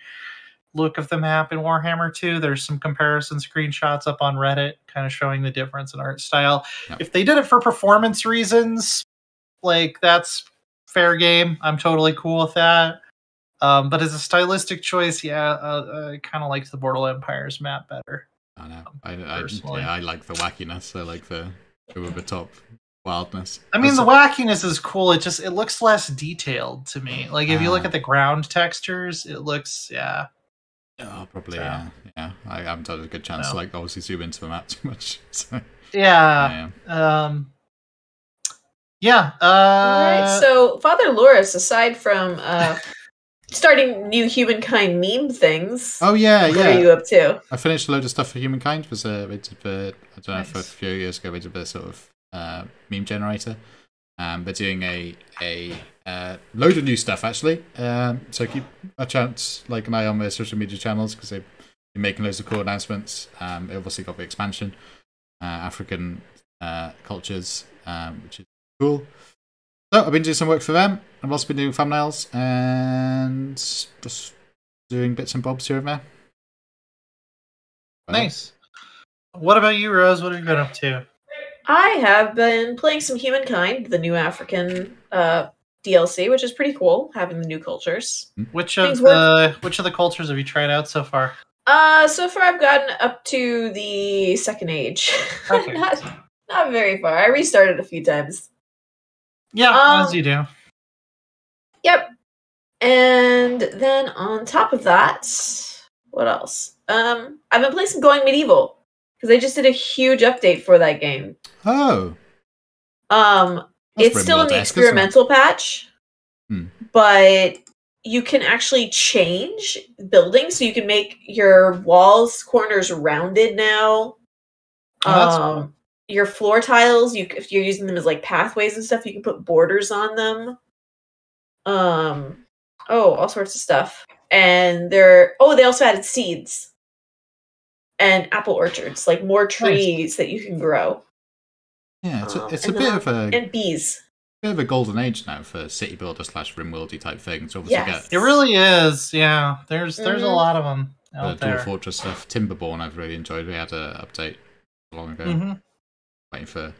look of the map in Warhammer 2. There's some comparison screenshots up on Reddit kind of showing the difference in art style. If they did it for performance reasons, like that's fair game. I'm totally cool with that. Um, but as a stylistic choice, yeah, uh, I kind of liked the Borderland Empires map better. I know. I, I, personally. yeah, I like the wackiness. I like the over the top wildness. I mean, the That's- wackiness is cool. It just it looks less detailed to me. Like if you look Ah. at the ground textures, it looks yeah. Oh, probably. So- Yeah, yeah. I haven't had a good chance to like obviously zoom into the map too much. So, Yeah. yeah. Um Yeah. Uh All right. So, Father Lorris, aside from uh, starting new humankind meme things, Oh yeah, what yeah. are you up to? I finished a load of stuff for humankind. Was uh, they did the I don't know if a few years ago they did the sort of uh, meme generator. Um, they're doing a a uh, load of new stuff actually. Um, so keep a chance like an eye on their social media channels because they've been making loads of cool announcements. Um, they obviously got the expansion, uh, African uh, cultures, um, which is cool. So I've been doing some work for them. I've also been doing thumbnails and just doing bits and bobs here and there. nice. What about you, Rose? What have you been up to? I have been playing some Humankind, the new African uh, DLC, which is pretty cool, having the new cultures. Which of Things the which of the cultures have you tried out so far? Uh, so far I've gotten up to the second age. Okay. not, not very far. I restarted a few times. Yeah, Um, as you do. Yep. And then on top of that, what else? Um, I've been playing some Going Medieval because they just did a huge update for that game. Oh, Um, That's it's still in the Rimworld-esque, isn't it? experimental patch, Hmm. but you can actually change buildings, so you can make your walls corners rounded now. Oh, that's um, your floor tiles, you if you're using them as like pathways and stuff, you can put borders on them. Um, oh, all sorts of stuff, and they're oh, they also added seeds and apple orchards, like more trees that you can grow, yeah. It's a, Um, it's a bit then- of a and bees. bit of a golden age now for city builder slash rimworldy type things. Obviously, Yes. get It really is. Yeah, there's there's a Mhm. lot of them the out Dwarf. Fortress stuff. Timberborn, I've really enjoyed. We had a update long ago. hmm Waiting for.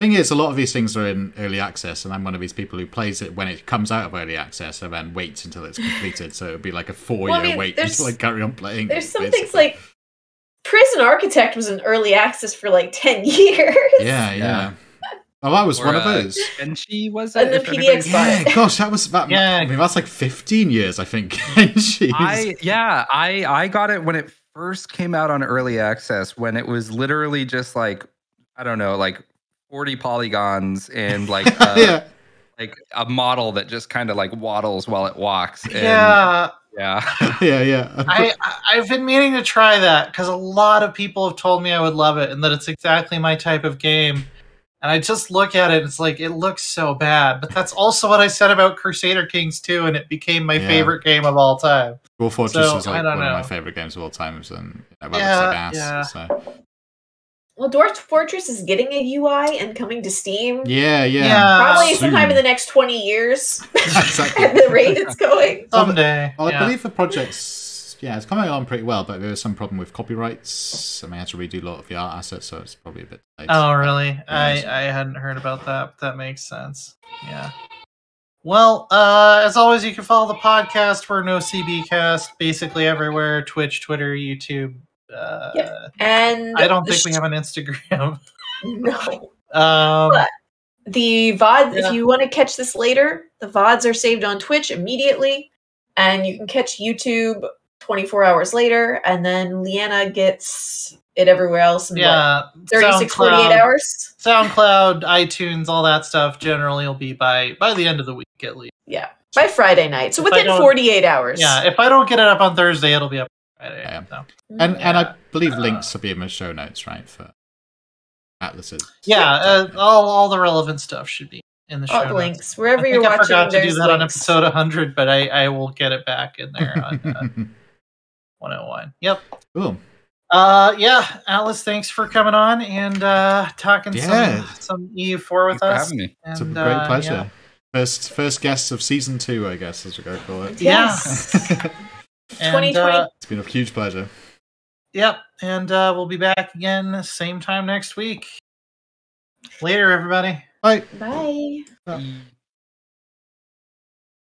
Thing is, a lot of these things are in early access, and I'm one of these people who plays it when it comes out of early access, and then waits until it's completed. so it'll be like a four-year Well, I mean, wait there's- until I carry on playing. There's it, some things like Prison Architect was in early access for like ten years. Yeah, yeah. Yeah. Oh, that was Or, one of uh, those. And she was And it, the PDX anybody's- file. Yeah, gosh, that was that. Yeah. I mean, that's like 15 years, I think. Jeez. I yeah, I I got it when it first came out on early access when it was literally just like I don't know, like 40 polygons and like uh, yeah, like a model that just kind of like waddles while it walks. And, Yeah, yeah. yeah, yeah. I I- I've been meaning to try that because a lot of people have told me I would love it and that it's exactly my type of game. And I just look at it, and it's like it looks so bad. But that's also what I said about Crusader Kings 2, and it became my Yeah. favorite game of all time. Dwarf Fortress so, is like don't one of my favorite games of all time. And you know, that Yeah, ass. yeah. So. Well, Dwarf Fortress is getting a UI and coming to Steam. Yeah, yeah. Yeah. Probably soon. sometime in the next 20 years Exactly. at the rate it's going. Someday. Well, I yeah. believe the project's yeah, it's coming along pretty well, but there was some problem with copyrights. I mean, I had to redo a lot of the art assets, so it's probably a bit. Late. Oh, really? I I hadn't heard about that. But that makes sense. Yeah. Well, uh, as always, you can follow the podcast. We're no CB cast, basically everywhere: Twitch, Twitter, YouTube. Uh, Yep. And I don't think we have an Instagram. no. um, But- The VOD, Yeah. if you want to catch this later, the VODs are saved on Twitch immediately, and you can catch YouTube 24 hours later, and then Leana gets it everywhere else in what, yeah, 36, 48 hours. SoundCloud, iTunes, all that stuff. Generally, will be by by the end of the week at least. Yeah, by Friday night. So If within 48 hours. Yeah, if I don't get it up on Thursday, it'll be up Friday. Yeah. so. and and I believe Uh, links will be in the show notes, right? For atlases. Yeah, uh, all all the relevant stuff should be in the show All notes. links. Wherever I you're I watching, I forgot to do there's that on episode 100, but I, I will get it back in there on uh, 101. Yep. cool. Uh, yeah, Atlas, thanks for coming on and uh, talking Yeah. some some EU4 with Thanks for us. having me. It's a great uh, pleasure. yeah. First first guest of season two, I guess, as we're going to call it. Yeah. it's And, 2020. uh, been a huge pleasure. yep, and uh, we'll be back again same time next week. Later, everybody. Bye. Bye. Mm.